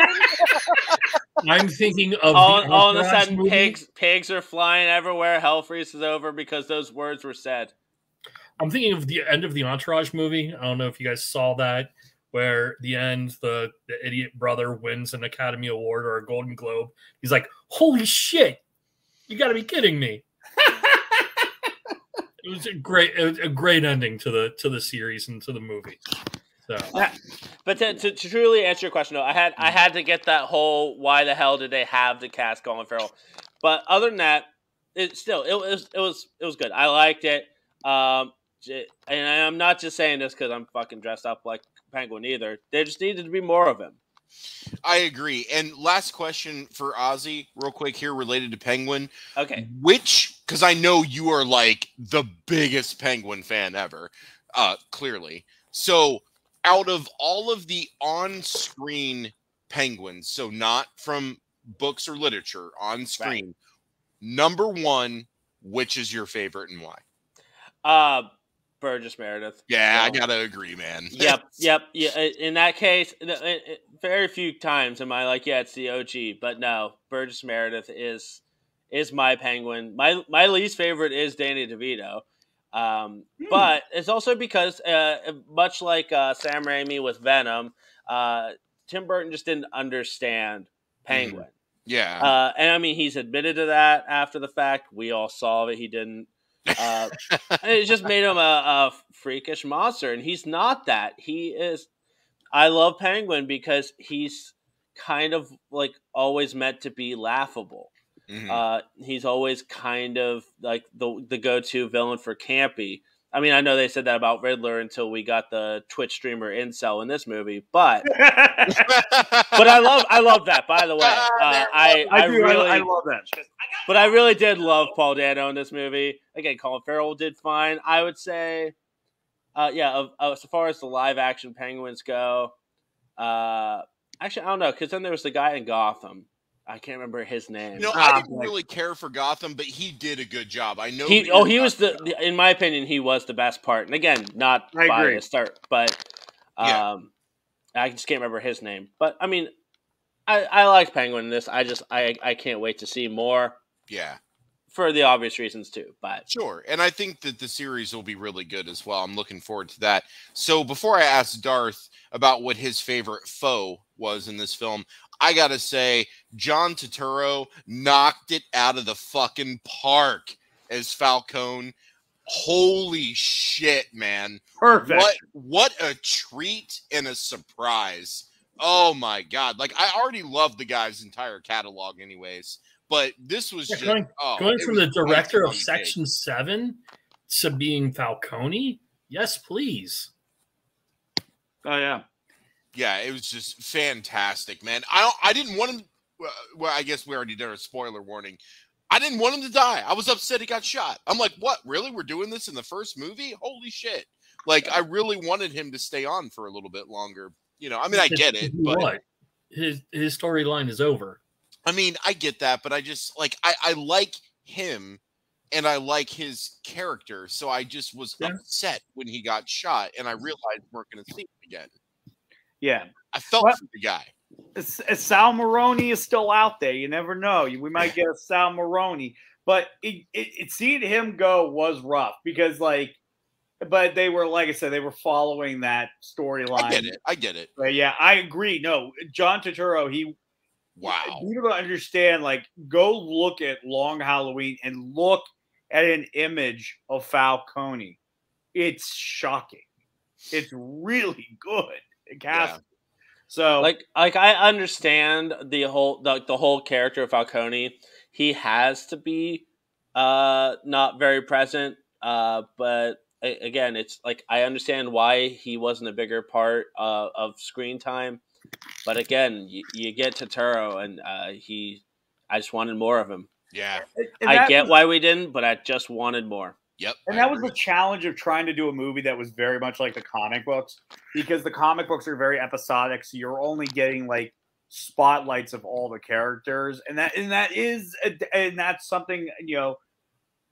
C: I'm thinking of
D: All,
C: the
D: all of a sudden,
C: movie.
D: pigs pigs are flying everywhere. Hell freezes over because those words were said.
C: I'm thinking of the end of the Entourage movie. I don't know if you guys saw that, where the end the, the idiot brother wins an Academy Award or a Golden Globe. He's like, "Holy shit! You got to be kidding me!" it was a great, it was a great ending to the to the series and to the movie. So
D: But to, to, to truly answer your question, though, I had I had to get that whole why the hell did they have the cast Colin Farrell? But other than that, it still it was it was it was good. I liked it. Um, and I'm not just saying this because I'm fucking dressed up like Penguin either. There just needed to be more of him.
A: I agree. And last question for Ozzy, real quick here, related to Penguin.
D: Okay,
A: Which, because I know you are like the biggest Penguin fan ever, uh, clearly. So, out of all of the on-screen Penguins, so not from books or literature, on screen, number one, which is your favorite and why?
D: uh, Burgess Meredith.
A: Yeah, I gotta agree, man.
D: Yep, yep. Yeah, in that case, th- i- i- very few times am I like, yeah, it's the OG. But no, Burgess Meredith is is my Penguin. My my least favorite is Danny DeVito. Um,
B: Hmm.
D: But it's also because, uh, much like uh, Sam Raimi with Venom, uh, Tim Burton just didn't understand Penguin.
A: Yeah.
D: Uh, and I mean, he's admitted to that after the fact. We all saw that he didn't. Uh, it just made him a, a freakish monster, and he's not that. He is. I love Penguin because he's kind of like always meant to be laughable.
A: Mhm.
D: Uh, he's always kind of like the the go to villain for campy. I mean, I know they said that about Riddler until we got the Twitch streamer incel in this movie, but but I love I love that. By the way, uh, I I,
B: I do. I-
D: really
B: I, love that.
D: but I really did love Paul Dano in this movie. Again, Colin Farrell did fine. I would say, uh, yeah, of, of, as far as the live action Penguins go, uh, actually, I don't know, because then there was the guy in Gotham. I can't remember his name.
A: You know,
B: Ah,
A: I didn't
B: like-
A: really care for Gotham, but he did a good job. I know.
D: he, oh, he was the, in my opinion, he was the best part. And again, not
B: I agree.
D: biased, or, but um,
A: Yeah.
D: I just can't remember his name. But I mean, I, I like Penguin in this. I just I I can't wait to see more
A: Yeah,
D: for the obvious reasons too. But
A: sure. And I think that the series will be really good as well. I'm looking forward to that. So before I ask Darth about what his favorite foe was in this film, I gotta say John Turturro knocked it out of the fucking park as Falcone. Holy shit, man!
B: Perfect.
A: What what a treat and a surprise. Oh my god. Like I already love the guy's entire catalog anyways, but this was
C: Yeah,
A: just
C: going-
A: oh,
C: Going from
A: was
C: the director of
A: way big.
C: Sector Seven to being Falcone, yes, please.
B: oh yeah.
A: Yeah, it was just fantastic, man. I don't I didn't want him well, well, I guess we already did a spoiler warning. I didn't want him to die. I was upset he got shot. I'm like, what? Really? We're doing this in the first movie? Holy shit. Like I really wanted him to stay on for a little bit longer. You know, I mean I get it, but
C: His his storyline is over.
A: I mean, I get that, but I just like I, I like him and I like his character. So I just was
C: Yeah.
A: upset when he got shot and I mm-hmm. realized we weren't gonna see him again.
B: Yeah.
A: I felt
B: What?
A: for the guy.
B: Uh, Sal Maroni is still out there. You never know. We might get a Sal Maroni, but it, it, it seeing him go was rough because, like, but they were, like I said, they were following that storyline.
A: I get it. I get it.
B: But yeah, I agree. No, John Turturro, he
A: Wow.
B: You don't understand. Like, go look at Long Halloween and look at an image of Falcone. It's shocking. It's really good. Cast. So
D: like like I understand the whole the, the whole character of Falcone. He has to be uh not very present. Uh but again, it's like I understand why he wasn't a bigger part uh, of screen time. But again, you, you get Turturro and uh he I just wanted more of him.
A: Yeah.
B: and
D: I get
B: was-
D: why we didn't, but I just wanted more.
A: Yep.
B: And that was the challenge of trying to do a movie that was very much like the comic books, because the comic books are very episodic. So you're only getting like spotlights of all the characters, and that and that is and that's something you know.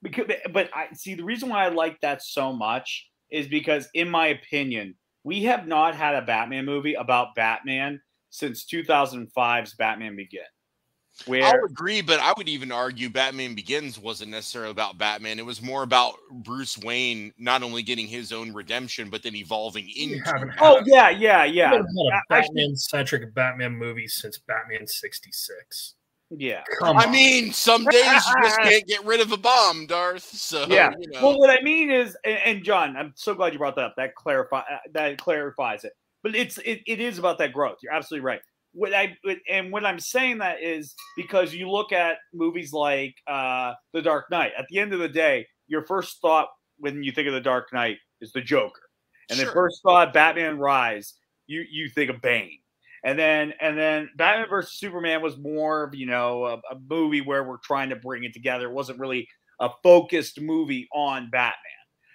B: Because, but I see the reason why I like that so much is because, in my opinion, we have not had a Batman movie about Batman since 2005's Batman Begin. Where
A: I'll agree, but I would even argue Batman Begins wasn't necessarily about Batman. It was more about Bruce Wayne not only getting his own redemption, but then evolving into.
C: haven't
B: oh
A: Batman.
B: yeah, yeah, yeah,
C: haven't had a
B: I- I-
C: Batman centric Batman movie since Batman '66.
B: yeah.
C: Come
A: I
C: on.
A: mean, some days you just can't get rid of a bomb, Darth. So
B: Yeah.
A: you know.
B: Well, what I mean is, and, and John, I'm so glad you brought that up. That clarify uh, that clarifies it. But it's it, it is about that growth. You're absolutely right. What I and what I'm saying that is because you look at movies like uh, The Dark Knight. At the end of the day, your first thought when you think of The Dark Knight is the Joker, and the first thought Batman Rise, you you think of Bane. And then and then Batman versus Superman was more of you know a, a movie where we're trying to bring it together. It wasn't really a focused movie on Batman.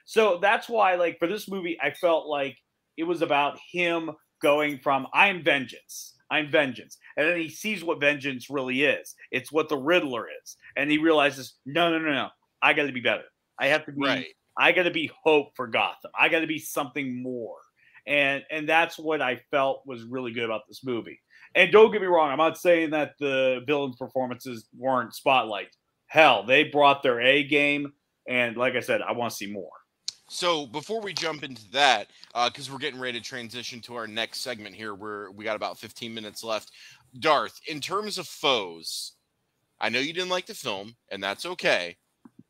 B: So that's why, like, for this movie, I felt like it was about him going from I'm vengeance, I'm vengeance. And then he sees what vengeance really is. It's what the Riddler is. And he realizes, no, no, no, no. I got to be better. I have to be,
A: right.
B: I got to be hope for Gotham. I got to be something more. And and that's what I felt was really good about this movie. And don't get me wrong, I'm not saying that the villains' performances weren't spotlight. Hell, they brought their A game, and like I said, I want to see more.
A: So before we jump into that, because uh, we're getting ready to transition to our next segment here, where we got about 15 minutes left. Darth, in terms of foes, I know you didn't like the film, and that's okay.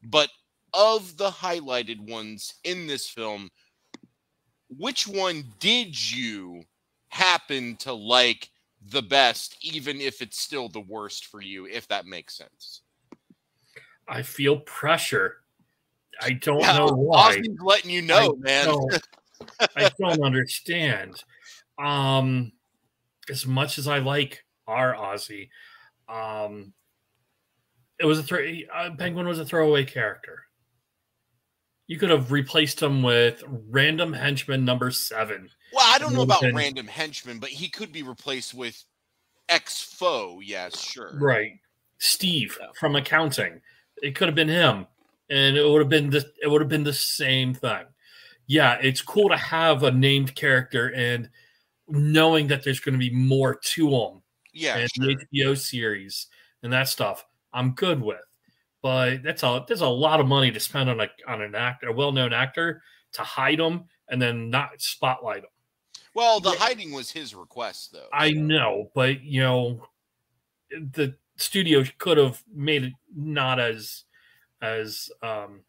A: But of the highlighted ones in this film, which one did you happen to like the best, even if it's still the worst for you, if that makes sense?
C: I feel pressure I don't yeah, know why.
A: Austin's letting you know, I man.
C: Don't, I don't understand. Um, as much as I like our Ozzy, um, it was a th- uh, Penguin was a throwaway character. You could have replaced him with random henchman number seven.
A: Well, I don't know about random henchman, but he could be replaced with ex foe. Yes, sure.
C: Right. Steve from accounting. It could have been him and it would have been the it would have been the same thing. Yeah, it's cool to have a named character and knowing that there's going to be more to them.
A: Yeah,
C: and sure. the HBO series and that stuff. I'm good with, but that's a there's a lot of money to spend on a on an actor, a well known actor, to hide them and then not spotlight them.
A: Well, the yeah. hiding was his request, though.
C: I know, but you know, the studio could have made it not as as um,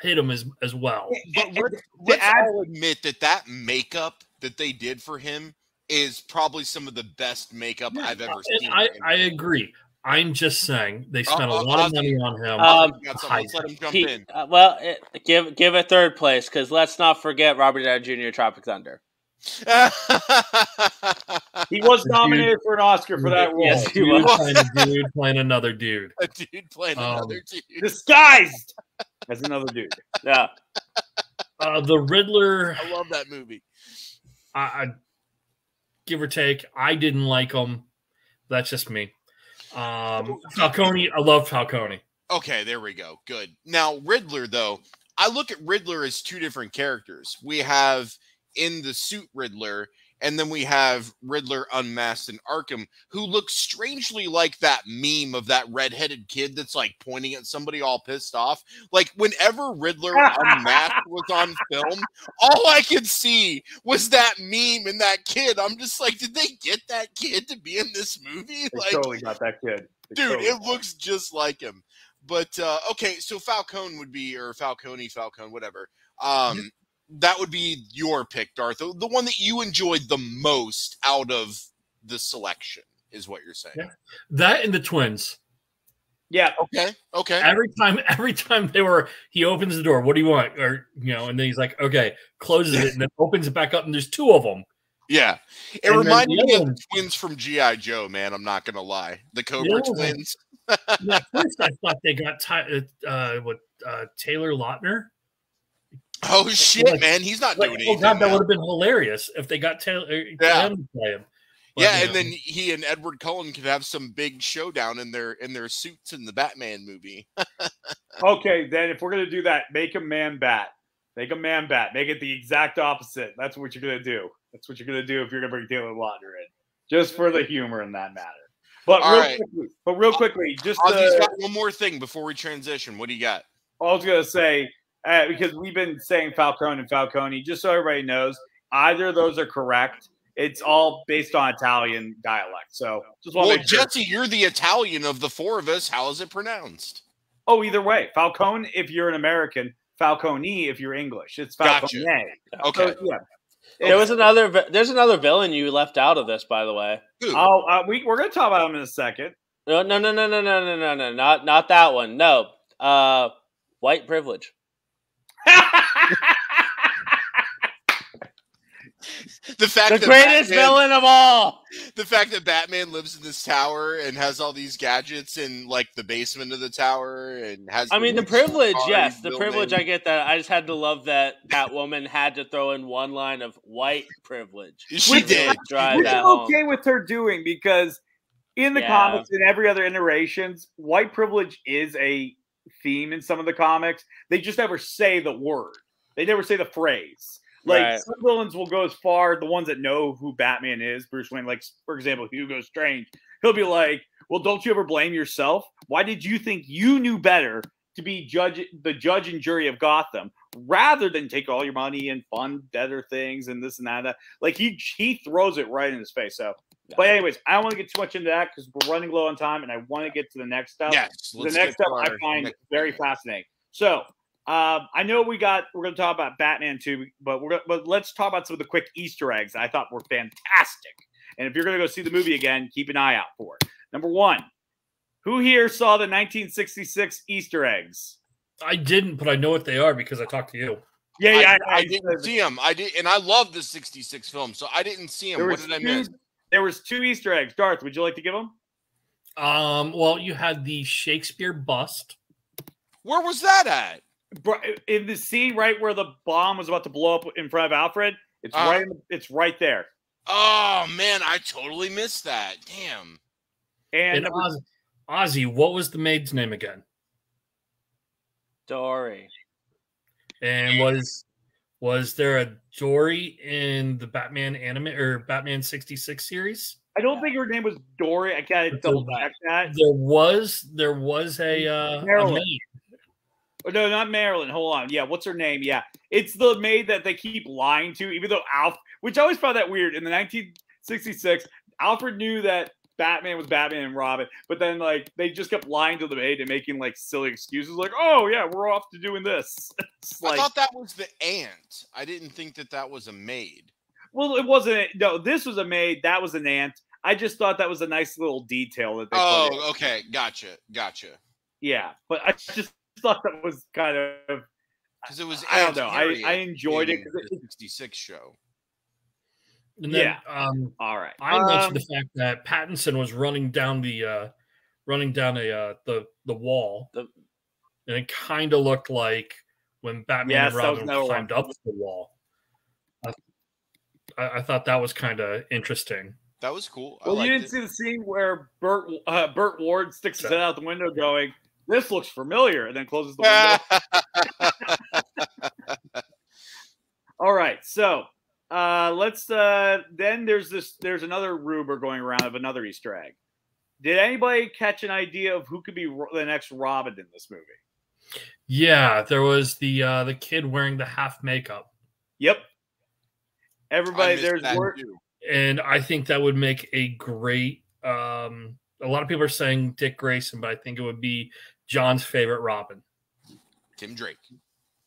C: hit him as as well.
A: But let's, let's all admit that that makeup that they did for him is probably some of the best makeup yeah, I've ever seen.
C: I, I agree. I'm just saying they spent uh, a lot uh, of money on him. Um,
D: let's let him jump he, in. Uh, well, it, give give a third place because let's not forget Robert Downey Jr. Tropic Thunder.
B: he was nominated for an Oscar for that role.
C: Yes, he was. Playing a dude playing another dude.
A: A dude playing um, another dude.
B: Disguised as another dude.
D: Yeah.
C: Uh, the Riddler.
A: I love that movie.
C: I, I, give or take, I didn't like him. That's just me. Um, Falcone, I love Falcone.
A: Okay, there we go. Good. Now Riddler, though, I look at Riddler as two different characters. We have in the suit Riddler, and then we have Riddler unmasked in Arkham, who looks strangely like that meme of that redheaded kid that's like pointing at somebody all pissed off. Like whenever Riddler unmasked was on film, all I could see was that meme and that kid. I'm just like, did they get that kid to be in this movie?
B: They
A: like,
B: totally got that kid.
A: They dude, totally it looks just like him. But uh, okay, so Falcone would be or Falcone, Falcone, whatever. Um, that would be your pick, Darth. The, the one that you enjoyed the most out of the selection is what you're saying. Yeah.
C: That and the twins.
B: Yeah.
A: Okay. Okay.
C: Every time, every time they were, he opens the door. What do you want? Or you know, and then he's like, okay, closes it, and then opens it back up, and there's two of them.
A: Yeah, it and reminded me of the twins from GI Joe. Man, I'm not gonna lie, the Cobra yeah. twins.
C: yeah, first I thought they got ty- uh, what uh, Taylor Lautner.
A: Oh shit, like, man, he's not doing like, anything. Oh god,
C: that would have been hilarious if they got Taylor uh,
A: yeah. to play him. But, yeah, and know. then he and Edward Cullen could have some big showdown in their in their suits in the Batman movie.
B: okay, then if we're gonna do that, make a man bat. Make a man bat. Make it the exact opposite. That's what you're gonna do. That's what you're gonna do if you're gonna bring Taylor Lautner in, just for the humor in that matter. But All real right. quickly, but real quickly, just
A: Ozzy's got one more thing before we transition. What do you got?
B: I was gonna say uh, because we've been saying Falcone and Falcone, just so everybody knows, either of those are correct. It's all based on Italian dialect. So
A: just want well, sure. Jesse, you're the Italian of the four of us. How is it pronounced?
B: Oh, either way, Falcone if you're an American, Falcone if you're English. It's Falcone.
A: Gotcha. Okay. So, yeah.
D: There was another. There's another villain you left out of this, by the way.
B: Oh, uh, we we're gonna talk about him in a second.
D: No, no, no, no, no, no, no, no, no, not not that one. No, uh, white privilege.
A: the fact
D: the greatest Batman, villain of all.
A: The fact that Batman lives in this tower and has all these gadgets in like the basement of the tower and has.
D: I mean, the privilege, yes, the privilege. I get that. I just had to love that that woman had to throw in one line of white privilege.
A: She which, did.
B: Drive which that okay home. with her doing because in the yeah. comics and every other iterations, white privilege is a theme in some of the comics. They just never say the word. They never say the phrase. Like
D: Right.
B: some villains will go as far, the ones that know who Batman is, Bruce Wayne, like for example, Hugo Strange, he'll be like, Well, don't you ever blame yourself? Why did you think you knew better to be judge the judge and jury of Gotham rather than take all your money and fund better things and this and that? and that? Like he he throws it right in his face. So but anyways, I don't want to get too much into that because we're running low on time and I want to get to the next stuff
A: Yes.
B: the next
A: stuff
B: I find
A: next-
B: very fascinating. So um, I know we got we're going to talk about Batman too, but we're gonna, but let's talk about some of the quick Easter eggs that I thought were fantastic. And if you're going to go see the movie again, keep an eye out for it. Number one, who here saw the 1966 Easter eggs?
C: I didn't, but I know what they are because I talked to you.
B: Yeah,
A: I,
B: yeah,
A: I didn't see them. I did, and I love the '66 film, so I didn't see
B: them.
A: What
B: was
A: did I miss?
B: There was two Easter eggs. Darth, would you like to give them?
C: Um, well, you had the Shakespeare bust.
A: Where was that at?
B: In the scene right where the bomb was about to blow up in front of Alfred, it's
A: Uh-huh.
B: right. It's right there.
A: Oh man, I totally missed that. Damn.
B: And
C: And
B: number
C: Oz, Ozzy, what was the maid's name again?
D: Dory.
C: And was was there a Dory in the Batman anime or Batman 66 series?
B: I don't think her name was Dory. I gotta
C: But
B: double
C: the-
B: check that.
C: There was there was a, uh, a
B: Marilyn.
C: maid.
B: Oh, no, not Marilyn. Hold on. Yeah, what's her name? Yeah, it's the maid that they keep lying to, even though Alf, which I always found that weird. In the 1966, Alfred knew that Batman was Batman and Robin, but then like they just kept lying to the maid and making like silly excuses, like, "Oh yeah, we're off to doing this." It's
A: I thought that was the aunt. I didn't think that that was a maid.
B: well, it wasn't. No, this was a maid. That was an aunt. I just thought that was a nice little detail that they. put.
A: Oh, okay, gotcha, gotcha.
B: yeah, but I just thought that was kind of.
A: Because it was.
B: I don't know. I, I enjoyed it.
A: in
B: 'cause it-
A: the '66 show.
C: And then
B: Yeah.
C: um,
B: all right.
C: I
B: Um,
C: mentioned the fact that Pattinson was running down the uh, running down a uh, the the wall,
D: The-
C: and it kind of looked like when Batman
B: Yes,
C: and Robin climbed
B: one.
C: up the wall. I, I, I thought that was kind of interesting.
A: That was cool. I
B: Well, you didn't
A: it.
B: see the scene where Burt uh, Burt Ward sticks his head out the window, going, "This looks familiar," and then closes the window. All right, so uh, let's. Uh, then there's this. There's another rumor going around of another Easter egg. Did anybody catch an idea of who could be Ro- the next Robin in this movie?
C: Yeah, there was the uh, the kid wearing the half makeup,
B: Yep. Everybody, there's
A: that
B: word.
A: too.
C: and I think that would make a great. Um, a lot of people are saying Dick Grayson, but I think it would be John's favorite Robin.
A: Tim Drake.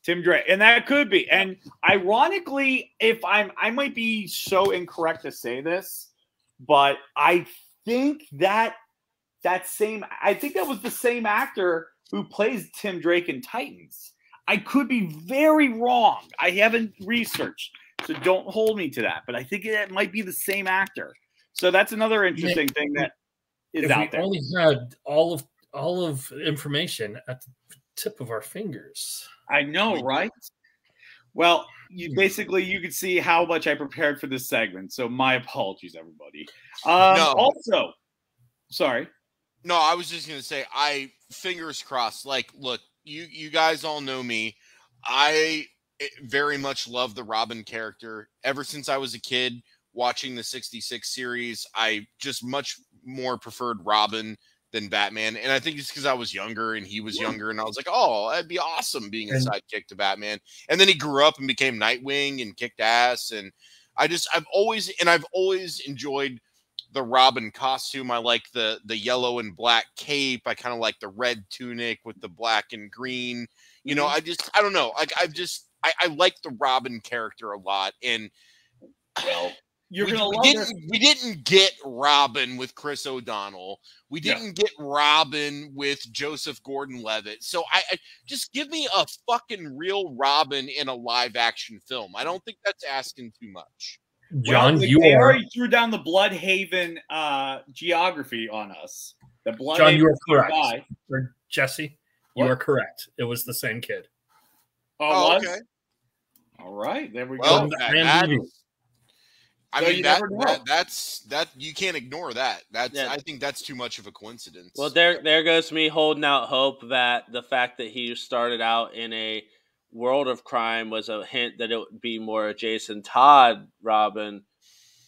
B: Tim Drake, and that could be. And ironically, if I'm, I might be so incorrect to say this, but I think that that same, I think that was the same actor who plays Tim Drake in Titans. I could be very wrong. I haven't researched, so don't hold me to that. But I think it might be the same actor. So that's another interesting thing that is
C: if
B: out
C: we
B: there.
C: only had all of all of information at the tip of our fingers.
B: I know,
A: We do.
B: right? Well, you basically you can see how much I prepared for this segment. So my apologies, everybody. Um,
A: No.
B: Also, sorry.
A: No, I was just gonna say, I fingers crossed. Like, look, you you guys all know me. I eh, very much love the Robin character. Ever since I was a kid watching the '66 series, I just much more preferred Robin than Batman. And I think it's because I was younger and he was
B: Yeah.
A: younger, and I was like, oh, that'd be awesome being a
C: And-
A: sidekick to Batman. And then he grew up and became Nightwing and kicked ass. And I just, I've always, and I've always enjoyed the Robin costume. I like the the yellow and black cape. I kind of like the red tunic with the black and green. You know, mm-hmm. I just I don't know. Like I've just I, I like the Robin character a lot, and
B: Well, you're
A: we,
B: gonna
A: we
B: love
A: didn't
B: this.
A: we didn't get Robin with Chris O'Donnell. We didn't get Robin with Joseph Gordon-Levitt. So I, I just give me a fucking real Robin in a live action film. I don't think that's asking too much.
C: John,
B: well,
C: you
B: they
C: are
B: already threw down the Blüdhaven uh, geography on us. The Blüdhaven
C: John, you are correct.
B: guy.
C: or Jesse. You
B: What?
C: are correct. It was the same kid.
B: Oh, it was?
A: okay.
B: All right, there we
A: Well,
B: go.
A: that- that-
C: Review.
A: I mean that, that that's that you can't ignore that. That's
D: Yeah.
A: I think that's too much of a coincidence.
D: Well, there there goes me holding out hope that the fact that he started out in a world of crime was a hint that it would be more a Jason Todd Robin,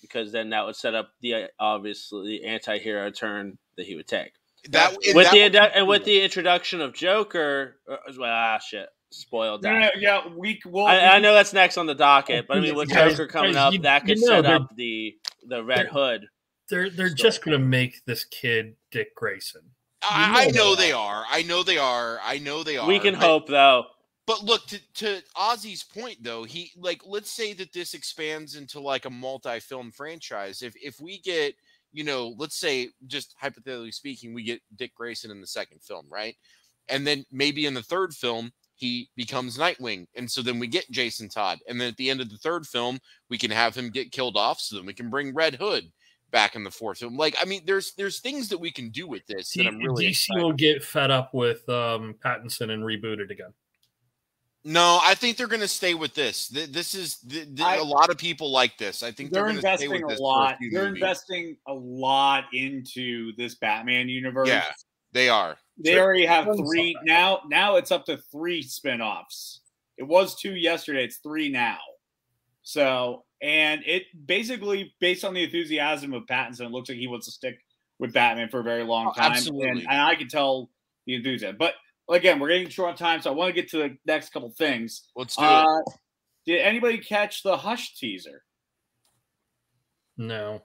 D: because then that would set up the obviously anti-hero turn that he would take.
A: that
D: with
A: that
D: the
A: would-
D: and with the introduction of Joker, uh, well, ah, shit, spoiled
B: No,
D: that.
B: no, yeah, we will.
D: I, I know that's next on the docket, but I mean, with
C: Guys,
D: Joker coming
C: guys,
D: up,
C: you-
D: that could
C: you know
D: set up the the Red Hood.
C: They're they're
D: So-
C: just going to make this kid Dick Grayson.
A: I, I
C: you know
A: know
C: they
A: they are. I know they are. I know they are.
D: We can
A: but-
D: hope, though.
A: But look to to Ozzy's point though, he like let's say that this expands into like a multi-film franchise. If if we get, you know, let's say just hypothetically speaking, we get Dick Grayson in the second film, right? And then maybe in the third film he becomes Nightwing, and so then we get Jason Todd, and then at the end of the third film we can have him get killed off, so then we can bring Red Hood back in the fourth film. Like I mean, there's there's things that we can do with this that
C: D-
A: I'm really
C: DC
A: excited
C: will get fed up with um, Pattinson and reboot it again.
A: No, I think they're going to stay with this. This is th- th-
B: I-
A: a lot of people like this. I think
B: they're
A: they're, going stay
B: investing
A: with this
B: a
A: for a
B: lot. They're
A: movies.
B: investing a lot into this Batman universe.
A: Yeah. They are.
B: They already have three
C: that.
B: now. Now it's up to three spin-offs. It was two yesterday. It's three now. So, and it basically based on the enthusiasm of Pattinson, it looks like he wants to stick with Batman for a very long
A: Oh,
B: time.
A: absolutely.
B: And, and I can tell the enthusiasm. But again, we're getting short on time, so I want to get to the next couple things.
A: Let's do it.
B: Uh, did anybody catch the Hush teaser?
C: No,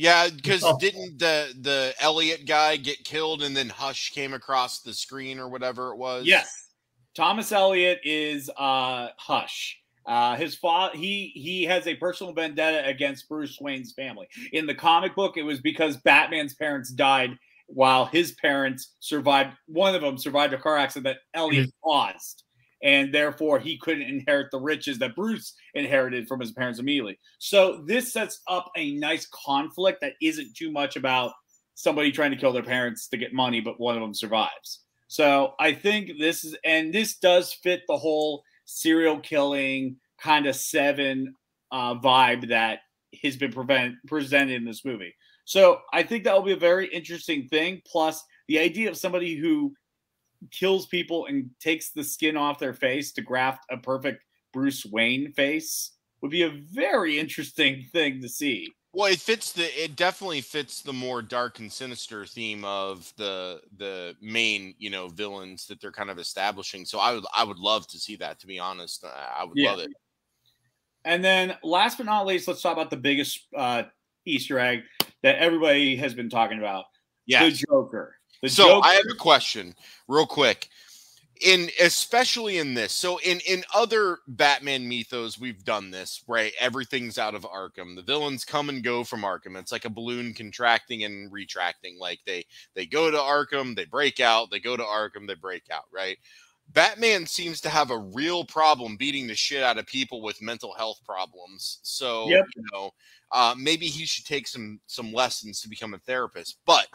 A: Yeah, because
C: Oh.
A: didn't the the Elliot guy get killed and then Hush came across the screen or whatever it was?
B: Yes. Thomas Elliot is uh Hush. Uh his father he he has a personal vendetta against Bruce Wayne's family. In the comic book it was because Batman's parents died while his parents survived one of them survived a car accident that Elliot caused and therefore he couldn't inherit the riches that Bruce inherited from his parents immediately. So this sets up a nice conflict that isn't too much about somebody trying to kill their parents to get money but one of them survives. So I think this is, and this does fit the whole serial killing kind of seven uh, vibe that has been prevent, presented in this movie. So I think that will be a very interesting thing. Plus, the idea of somebody who kills people and takes the skin off their face to graft a perfect Bruce Wayne face would be a very interesting thing to see.
A: Well, it fits the. It definitely fits the more dark and sinister theme of the the main you know villains that they're kind of establishing. So I would I would love to see that. To be honest, I would
B: Yeah.
A: love it.
B: And then, last but not least, let's talk about the biggest uh, Easter egg that everybody has been talking about: the Joker. The
A: so
B: Joker.
A: I have a question, real quick. In especially in this, so in in other Batman mythos, we've done this, right? Everything's out of Arkham. The villains come and go from Arkham. It's like a balloon contracting and retracting. Like they they go to Arkham, they break out. They go to Arkham, they break out. Right? Batman seems to have a real problem beating the shit out of people with mental health problems. So
B: Yep.
A: you know, uh, maybe he should take some some lessons to become a therapist. But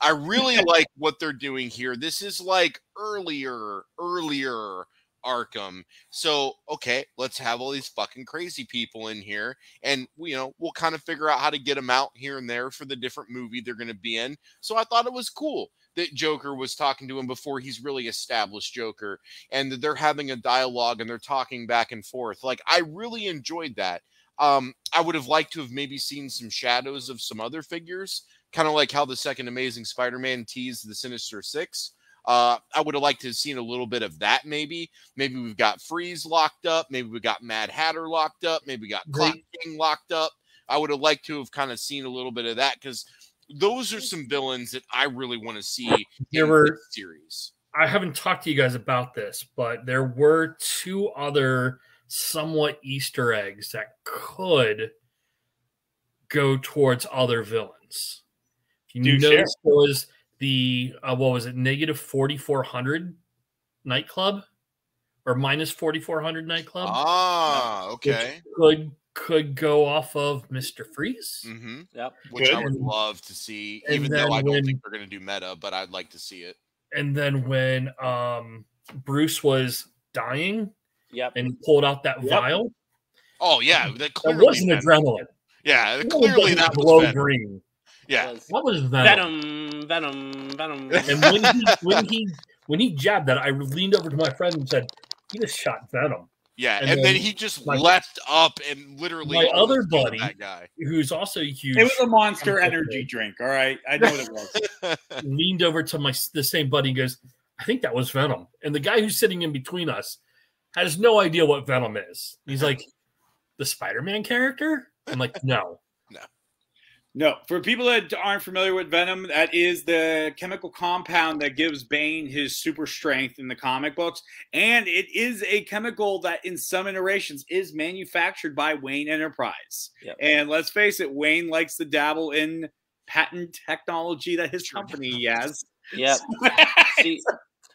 A: I really like what they're doing here. This is like earlier, earlier Arkham. So, okay, let's have all these fucking crazy people in here and you know, we'll kind of figure out how to get them out here and there for the different movie they're going to be in. So I thought it was cool that Joker was talking to him before he's really established Joker and that they're having a dialogue and they're talking back and forth. Like I really enjoyed that. Um, I would have liked to have maybe seen some shadows of some other figures, kind of like how the second Amazing Spider-Man teased the Sinister Six. Uh, I would have liked to have seen a little bit of that. Maybe, maybe we've got Freeze locked up. Maybe we got Mad Hatter locked up. Maybe we got Clock King locked up. I would have liked to have kind of seen a little bit of that because those are some villains that I really want to see
C: There
A: in
C: were-
A: series.
C: I haven't talked to you guys about this, but there were two other somewhat Easter eggs that could go towards other villains. If you
B: Do
C: notice, there was the uh, what was it, negative forty four hundred nightclub or minus forty four hundred nightclub
A: Ah, okay.
C: could could go off of Mister Freeze.
A: Mm-hmm.
D: Yep.
A: Which I
B: Good.
A: would love to see, even though I don't
C: when-
A: think they're going to do meta, but I'd like to see it.
C: And then when um, Bruce was dying
D: Yep.
C: and he pulled out that
B: Yep.
C: vial,
A: Oh yeah, that
C: that wasn't
A: meta.
C: adrenaline.
A: Yeah,
C: That
A: clearly
C: doesn't
A: that
C: glow
A: was Venom.
C: green.
A: Yeah, What
D: Was
C: That was Venom.
D: Venom, Venom, Venom.
C: And when he when he when he jabbed that, I leaned over to my friend and said, "He just shot Venom."
A: yeah,
C: And
A: and, then,
C: then
A: he just
C: my-
A: leapt up and literally
C: my other buddy-
A: that guy.
C: Who's also huge.
B: It was a monster energy drink. All right, I know what it was.
C: leaned over to my the same buddy and goes, I think that was Venom. And the guy who's sitting in between us has no idea what Venom is. He's like, the Spider-Man character? I'm like, no.
B: No, for people that aren't familiar with Venom, that is the chemical compound that gives Bane his super strength in the comic books. And it is a chemical that, in some iterations, is manufactured by Wayne Enterprise.
D: Yep.
B: And let's face it, Wayne likes to dabble in patent technology that his company has.
D: Yep. see,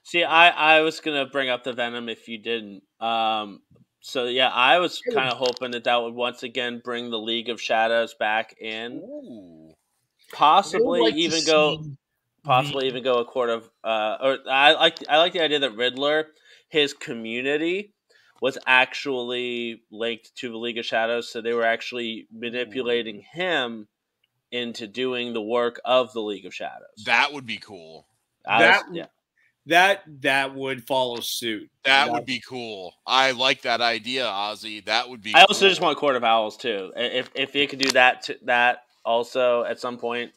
D: see, I I was gonna bring up the Venom if you didn't. Um, so yeah, I was kind of hoping that that would once again bring the League of Shadows back in,
A: Ooh.
D: possibly
C: like
D: even go,
C: see
D: possibly even go a quarter of. Uh, or I like I like the idea that Riddler, his community, was actually linked to the League of Shadows, so they were actually manipulating him into doing the work of the League of Shadows.
A: That would be cool.
D: I
B: that-
D: was- yeah.
B: That that would follow suit.
A: That would be cool. I like that idea, Ozzy. That would be.
D: I also
A: cool.
D: just want Court of Owls too. If if you could do that to, that also at some point.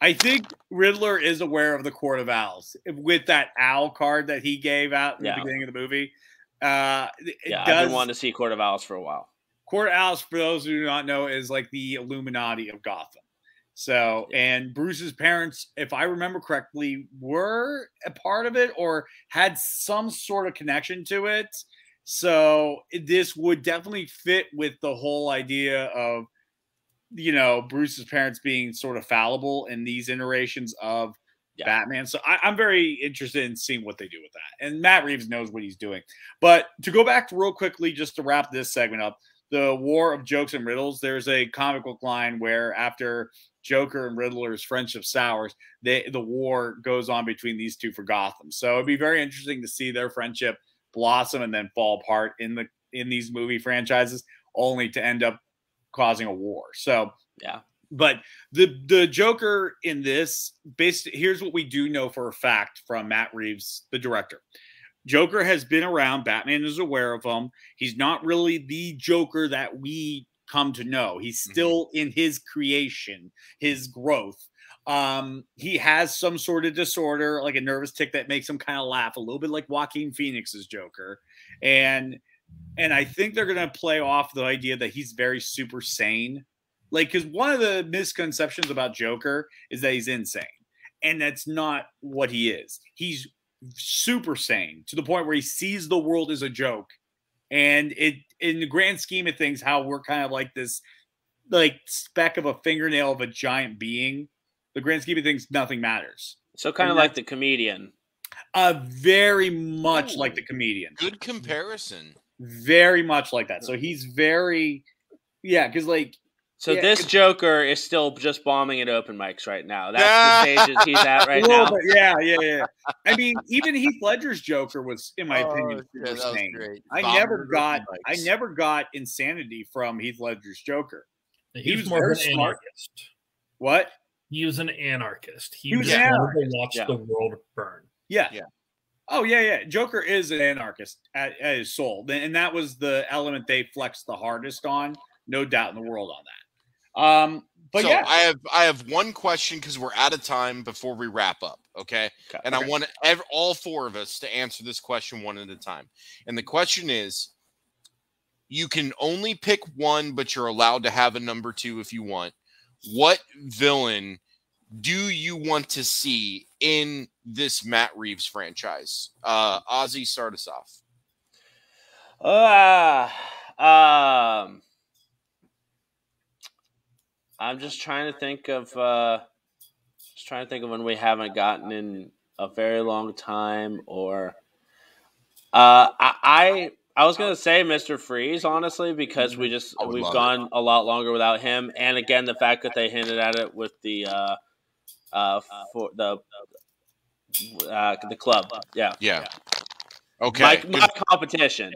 B: I think Riddler is aware of the Court of Owls with that owl card that he gave out in
D: Yeah.
B: the beginning of the movie. Uh, it
D: Yeah, I've
B: does,
D: been wanting to see Court of Owls for a while.
B: Court of Owls, for those who do not know, is like the Illuminati of Gotham. So, and Bruce's parents, if I remember correctly, were a part of it or had some sort of connection to it. So, this would definitely fit with the whole idea of, you know, Bruce's parents being sort of fallible in these iterations of
D: Yeah.
B: Batman. So, I, I'm very interested in seeing what they do with that. And Matt Reeves knows what he's doing. But to go back real quickly, just to wrap this segment up, the War of Jokes and Riddles, there's a comic book line where after Joker and Riddler's friendship sours, they, the war goes on between these two for Gotham. So it'd be very interesting to see their friendship blossom and then fall apart in the in these movie franchises, only to end up causing a war. So
D: Yeah.
B: but the the Joker in this, based here's what we do know for a fact from Matt Reeves, the director. Joker has been around. Batman is aware of him. He's not really the Joker that we come to know. He's
A: Mhm.
B: still in his creation, his growth. Um, he has some sort of disorder, like a nervous tic that makes him kind of laugh a little bit like Joaquin Phoenix's Joker. And and I think they're gonna play off the idea that he's very super sane. Like, because one of the misconceptions about Joker is that he's insane. And that's not what he is. He's super sane to the point where he sees the world as a joke. And it in the grand scheme of things, how we're kind of like this like speck of a fingernail of a giant being. The grand scheme of things, nothing matters.
D: So kind of like the comedian.
B: Uh very much like the comedian.
A: Good comparison.
B: Very much like that. So he's very yeah, because like
D: So
B: Yeah,
D: this Joker is still just bombing at open mics right now. That's the stage he's at right
B: a
D: now.
B: bit, yeah, yeah, yeah. I mean, even Heath Ledger's Joker was, in my
A: Oh,
B: opinion,
A: yeah,
B: super
A: that was
B: sane.
A: great.
B: I
A: Bombing
B: never got, I never got insanity from Heath Ledger's Joker.
C: He,
B: He
C: was,
B: was
C: more
B: very
C: of an
B: smart.
C: anarchist.
B: What?
C: He was an anarchist. He,
B: He was
C: just
B: an
C: wanted to watch
D: Yeah.
C: the world burn.
B: Yeah.
A: Yeah.
B: Oh yeah, yeah. Joker is an anarchist at, at his soul, and that was the element they flexed the hardest on, no doubt in the world on that. Um, but
A: so
B: yeah,
A: I have I have one question because we're out of time before we wrap up. Okay,
D: Okay.
A: and I want ev- all four of us to answer this question one at a time. And the question is, you can only pick one, but you're allowed to have a number two if you want. What villain do you want to see in this Matt Reeves franchise? Uh, Ozzy, start us off.
D: Ah, um, I'm just trying to think of uh, just trying to think of when we haven't gotten in a very long time, or uh, I, I I was gonna say Mister Freeze honestly because we just we've
A: love it.
D: gone a lot longer without him, and again the fact that they hinted at it with the uh, uh, for the uh, the club, yeah,
A: Yeah. Okay.
D: my, my competition.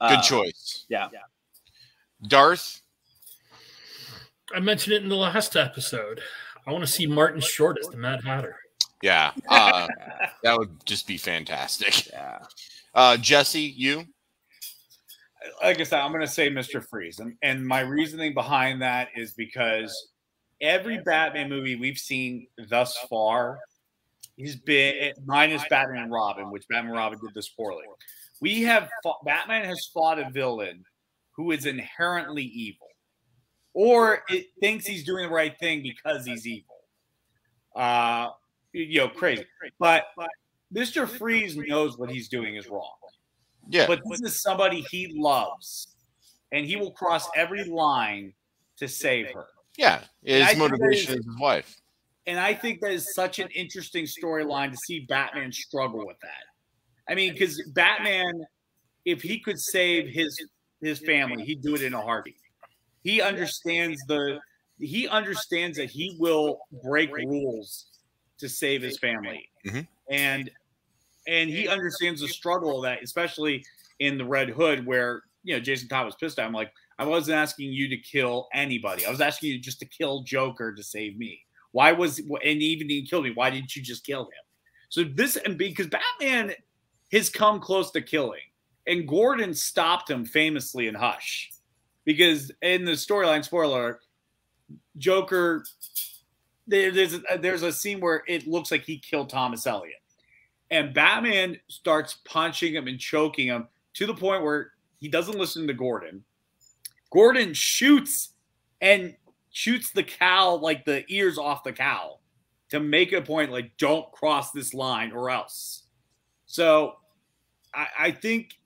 A: good
D: Uh,
A: choice.
D: Yeah.
A: Darth.
C: I mentioned it in the last episode. I want to see Martin Short as the Mad Hatter.
A: Yeah, uh, that would just be fantastic.
D: Yeah.
A: Uh, Jesse, you?
B: like I said, I'm going to say Mr. Freeze. And, and my reasoning behind that is because every Batman movie we've seen thus far he's been, minus Batman and Robin, which Batman and Robin did this poorly. We have, fought, Batman has fought a villain who is inherently evil, or it thinks he's doing the right thing because he's evil. Uh, you know, crazy. But, but Mr. Freeze knows what he's doing is wrong.
A: Yeah.
B: But this is somebody he loves, and he will cross every line to save her.
A: Yeah, his motivation
B: is-
A: is his wife.
B: And I think that is such an interesting storyline to see Batman struggle with that. I mean, because Batman, if he could save his his family, he'd do it in a heartbeat. He understands the he understands that he will break rules to save his family,
A: Mhm.
B: and and he understands the struggle of that, especially in the Red Hood, where you know Jason Todd was pissed at him. Like, I wasn't asking you to kill anybody. I was asking you just to kill Joker to save me. Why was and even he killed me? Why didn't you just kill him? So this and because Batman has come close to killing, and Gordon stopped him famously in Hush, because in the storyline spoiler, Joker. There, there's a, there's a scene where it looks like he killed Thomas Elliot, and Batman starts punching him and choking him to the point where he doesn't listen to Gordon. Gordon shoots and shoots the cow like the ears off the cow to make a point like don't cross this line or else. So I, I think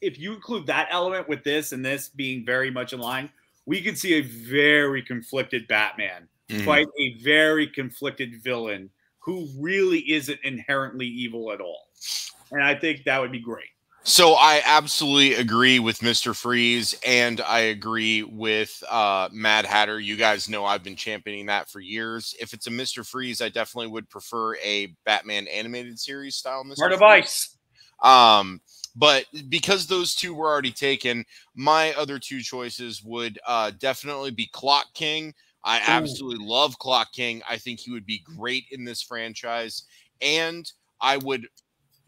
B: if you include that element with this and this being very much in line, we could see a very conflicted Batman
A: Mhm.
B: fight a very conflicted villain who really isn't inherently evil at all. And I think that would be great.
A: So I absolutely agree with Mr. Freeze and I agree with uh, Mad Hatter. You guys know I've been championing that for years. If it's a Mr. Freeze, I definitely would prefer a Batman animated series style Mr.
B: Heart of
A: Freeze.
B: Ice.
A: Um, but because those two were already taken, my other two choices would uh, definitely be Clock King. I absolutely love Clock King. I think he would be great in this franchise. And I would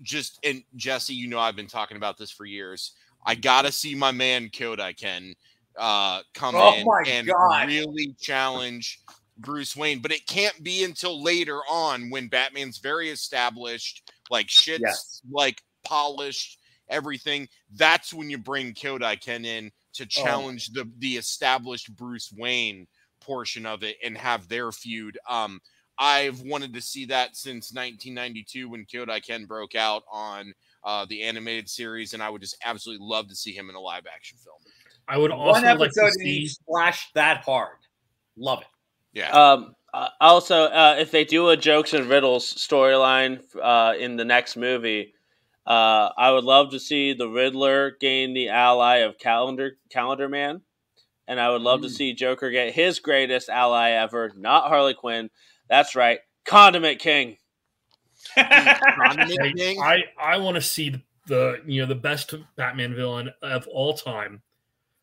A: just, and Jesse, you know, I've been talking about this for years. I got to see my man Kyodai Ken uh, come
B: Oh
A: in and
B: God.
A: really challenge Bruce Wayne. But it can't be until later on when Batman's very established, like shit's
B: Yes.
A: like polished, everything. That's when you bring Kyodai Ken in to challenge the the established Bruce Wayne portion of it and have their feud. Um, I've wanted to see that since 1992 when Kyodai Ken broke out on uh, the animated series, and I would just absolutely love to see him in a live action film.
C: I would
B: One
C: also like
B: episode
C: to see.
B: he splashed that hard. Love it.
A: Yeah,
D: Um, uh, also, uh, if they do a jokes and riddles storyline uh, in the next movie, uh, I would love to see the Riddler gain the ally of Calendar Calendar Man, and I would love to
B: Mm.
D: see Joker get his greatest ally ever, not Harley Quinn. That's right, Condiment King.
A: Condiment King?
C: I I want to see the, the you know the best Batman villain of all time,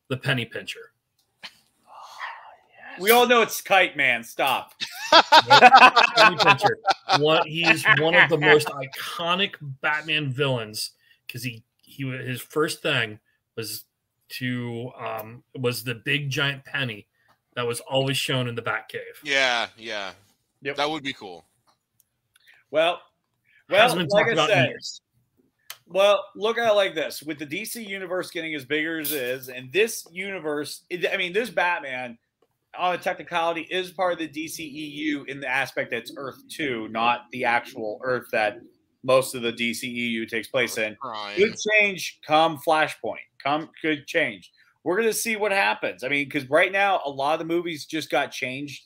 C: the Penny Pincher.
B: We all know it's Kite Man. Stop.
C: One, he's one of the most iconic Batman villains because he he his first thing was to um was the big giant penny that was always shown in the Batcave.
A: yeah, yeah.
B: Yep.
A: That would be cool.
B: Well, well,
C: Hasn't
B: like I said,
C: years.
B: Well, look at it like this: with the DC universe getting as big as it is, and this universe, I mean, this Batman, on a technicality, is part of the DCEU in the aspect that's Earth Two, not the actual Earth that most of the DCEU takes place in. Could change come Flashpoint. Come good change. We're gonna see what happens. I mean, because right now a lot of the movies just got changed,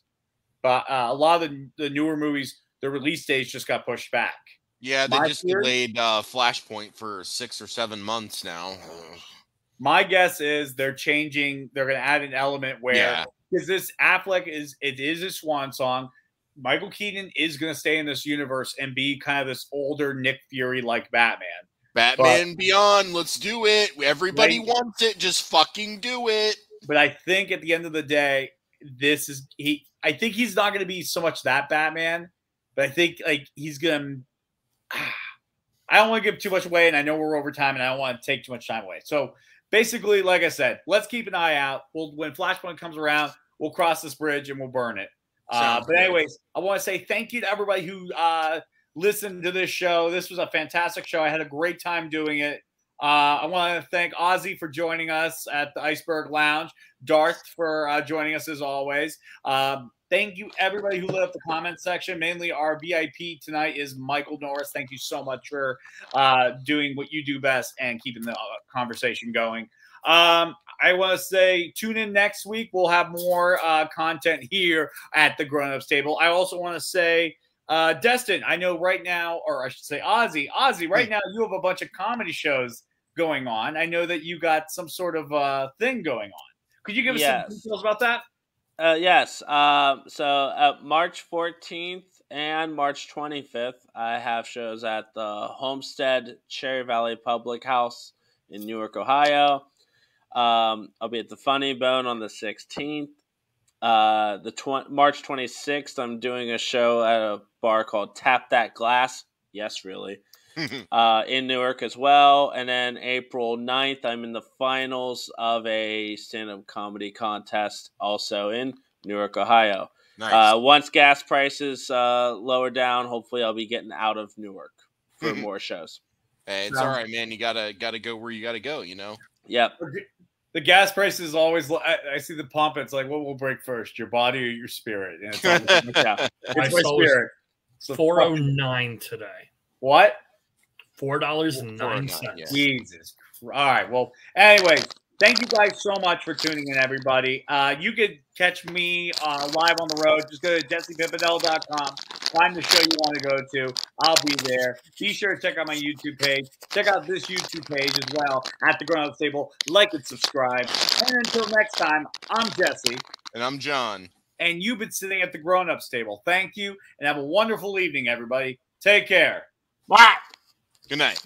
B: but uh, a lot of the, the newer movies, the release dates just got pushed back.
A: Yeah, they
B: My
A: just delayed uh, Flashpoint for six or seven months now.
B: My guess is they're changing. They're going to add an element where
A: Yeah.
B: Because this Affleck is it is a swan song. Michael Keaton is going to stay in this universe and be kind of this older Nick Fury like Batman.
A: Batman Beyond, let's do it. Everybody
B: Right.
A: wants it. Just fucking do it.
B: But I think at the end of the day, this is he. I think he's not going to be so much that Batman, but I think like he's gonna. I don't want to give too much away, and I know we're over time, and I don't want to take too much time away. So basically, like I said, let's keep an eye out. We'll when Flashpoint comes around, we'll cross this bridge and we'll burn it. Uh, but anyways, I want to say thank you to everybody who uh, listened to this show. This was a fantastic show. I had a great time doing it. Uh, I want to thank Ozzy for joining us at the Iceberg Lounge, Darth for uh, joining us as always. Um, thank you, everybody who lit up the comment section. Mainly our VIP tonight is Michael Norris. Thank you so much for uh, doing what you do best and keeping the uh, conversation going. Um, I want to say tune in next week. We'll have more uh, content here at the Grown Ups Table. I also want to say, uh, Destin, I know right now, or I should say Ozzy, Ozzy, right now you have a bunch of comedy shows going on. I know that you got some sort of uh, thing going on. Could you give us
D: Yes.
B: some details about that?
D: Uh, yes. Um, so uh, March 14th and March 25th, I have shows at the Homestead Cherry Valley Public House in Newark, Ohio. Um, I'll be at the Funny Bone on the 16th. Uh, the tw- March 26th, I'm doing a show at a bar called Tap That Glass. Yes, really. uh, in Newark as well. And then April 9th, I'm in the finals of a stand up comedy contest also in Newark, Ohio.
A: nice.
D: Uh, once gas prices uh, lower down, hopefully I'll be getting out of Newark for more shows.
A: hey, it's
B: so-
A: all right, man. You gotta gotta go where you gotta go. You know.
D: Yep.
B: The gas price is always. I, I see the pump. It's like, what will break first, your body or your spirit? And it's, always-
D: Yeah.
B: it's my
C: saw it was
B: spirit. So
C: Four oh
B: fuck-
C: today.
B: What?
C: Four dollars and nine
A: $4.09,
C: cents.
B: Jesus. Christ. All right. Well, anyway, thank you guys so much for tuning in, everybody. Uh, you could catch me uh, live on the road. Just go to jessepimpinella.com. Find the show you want to go to. I'll be there. Be sure to check out my YouTube page. Check out this YouTube page as well at the Grown Up Table. Like and subscribe. And until next time, I'm Jesse,
A: And I'm John.
B: and you've been sitting at the Grown Ups Table. Thank you, and have a wonderful evening, everybody. Take care.
D: Bye.
A: Good night.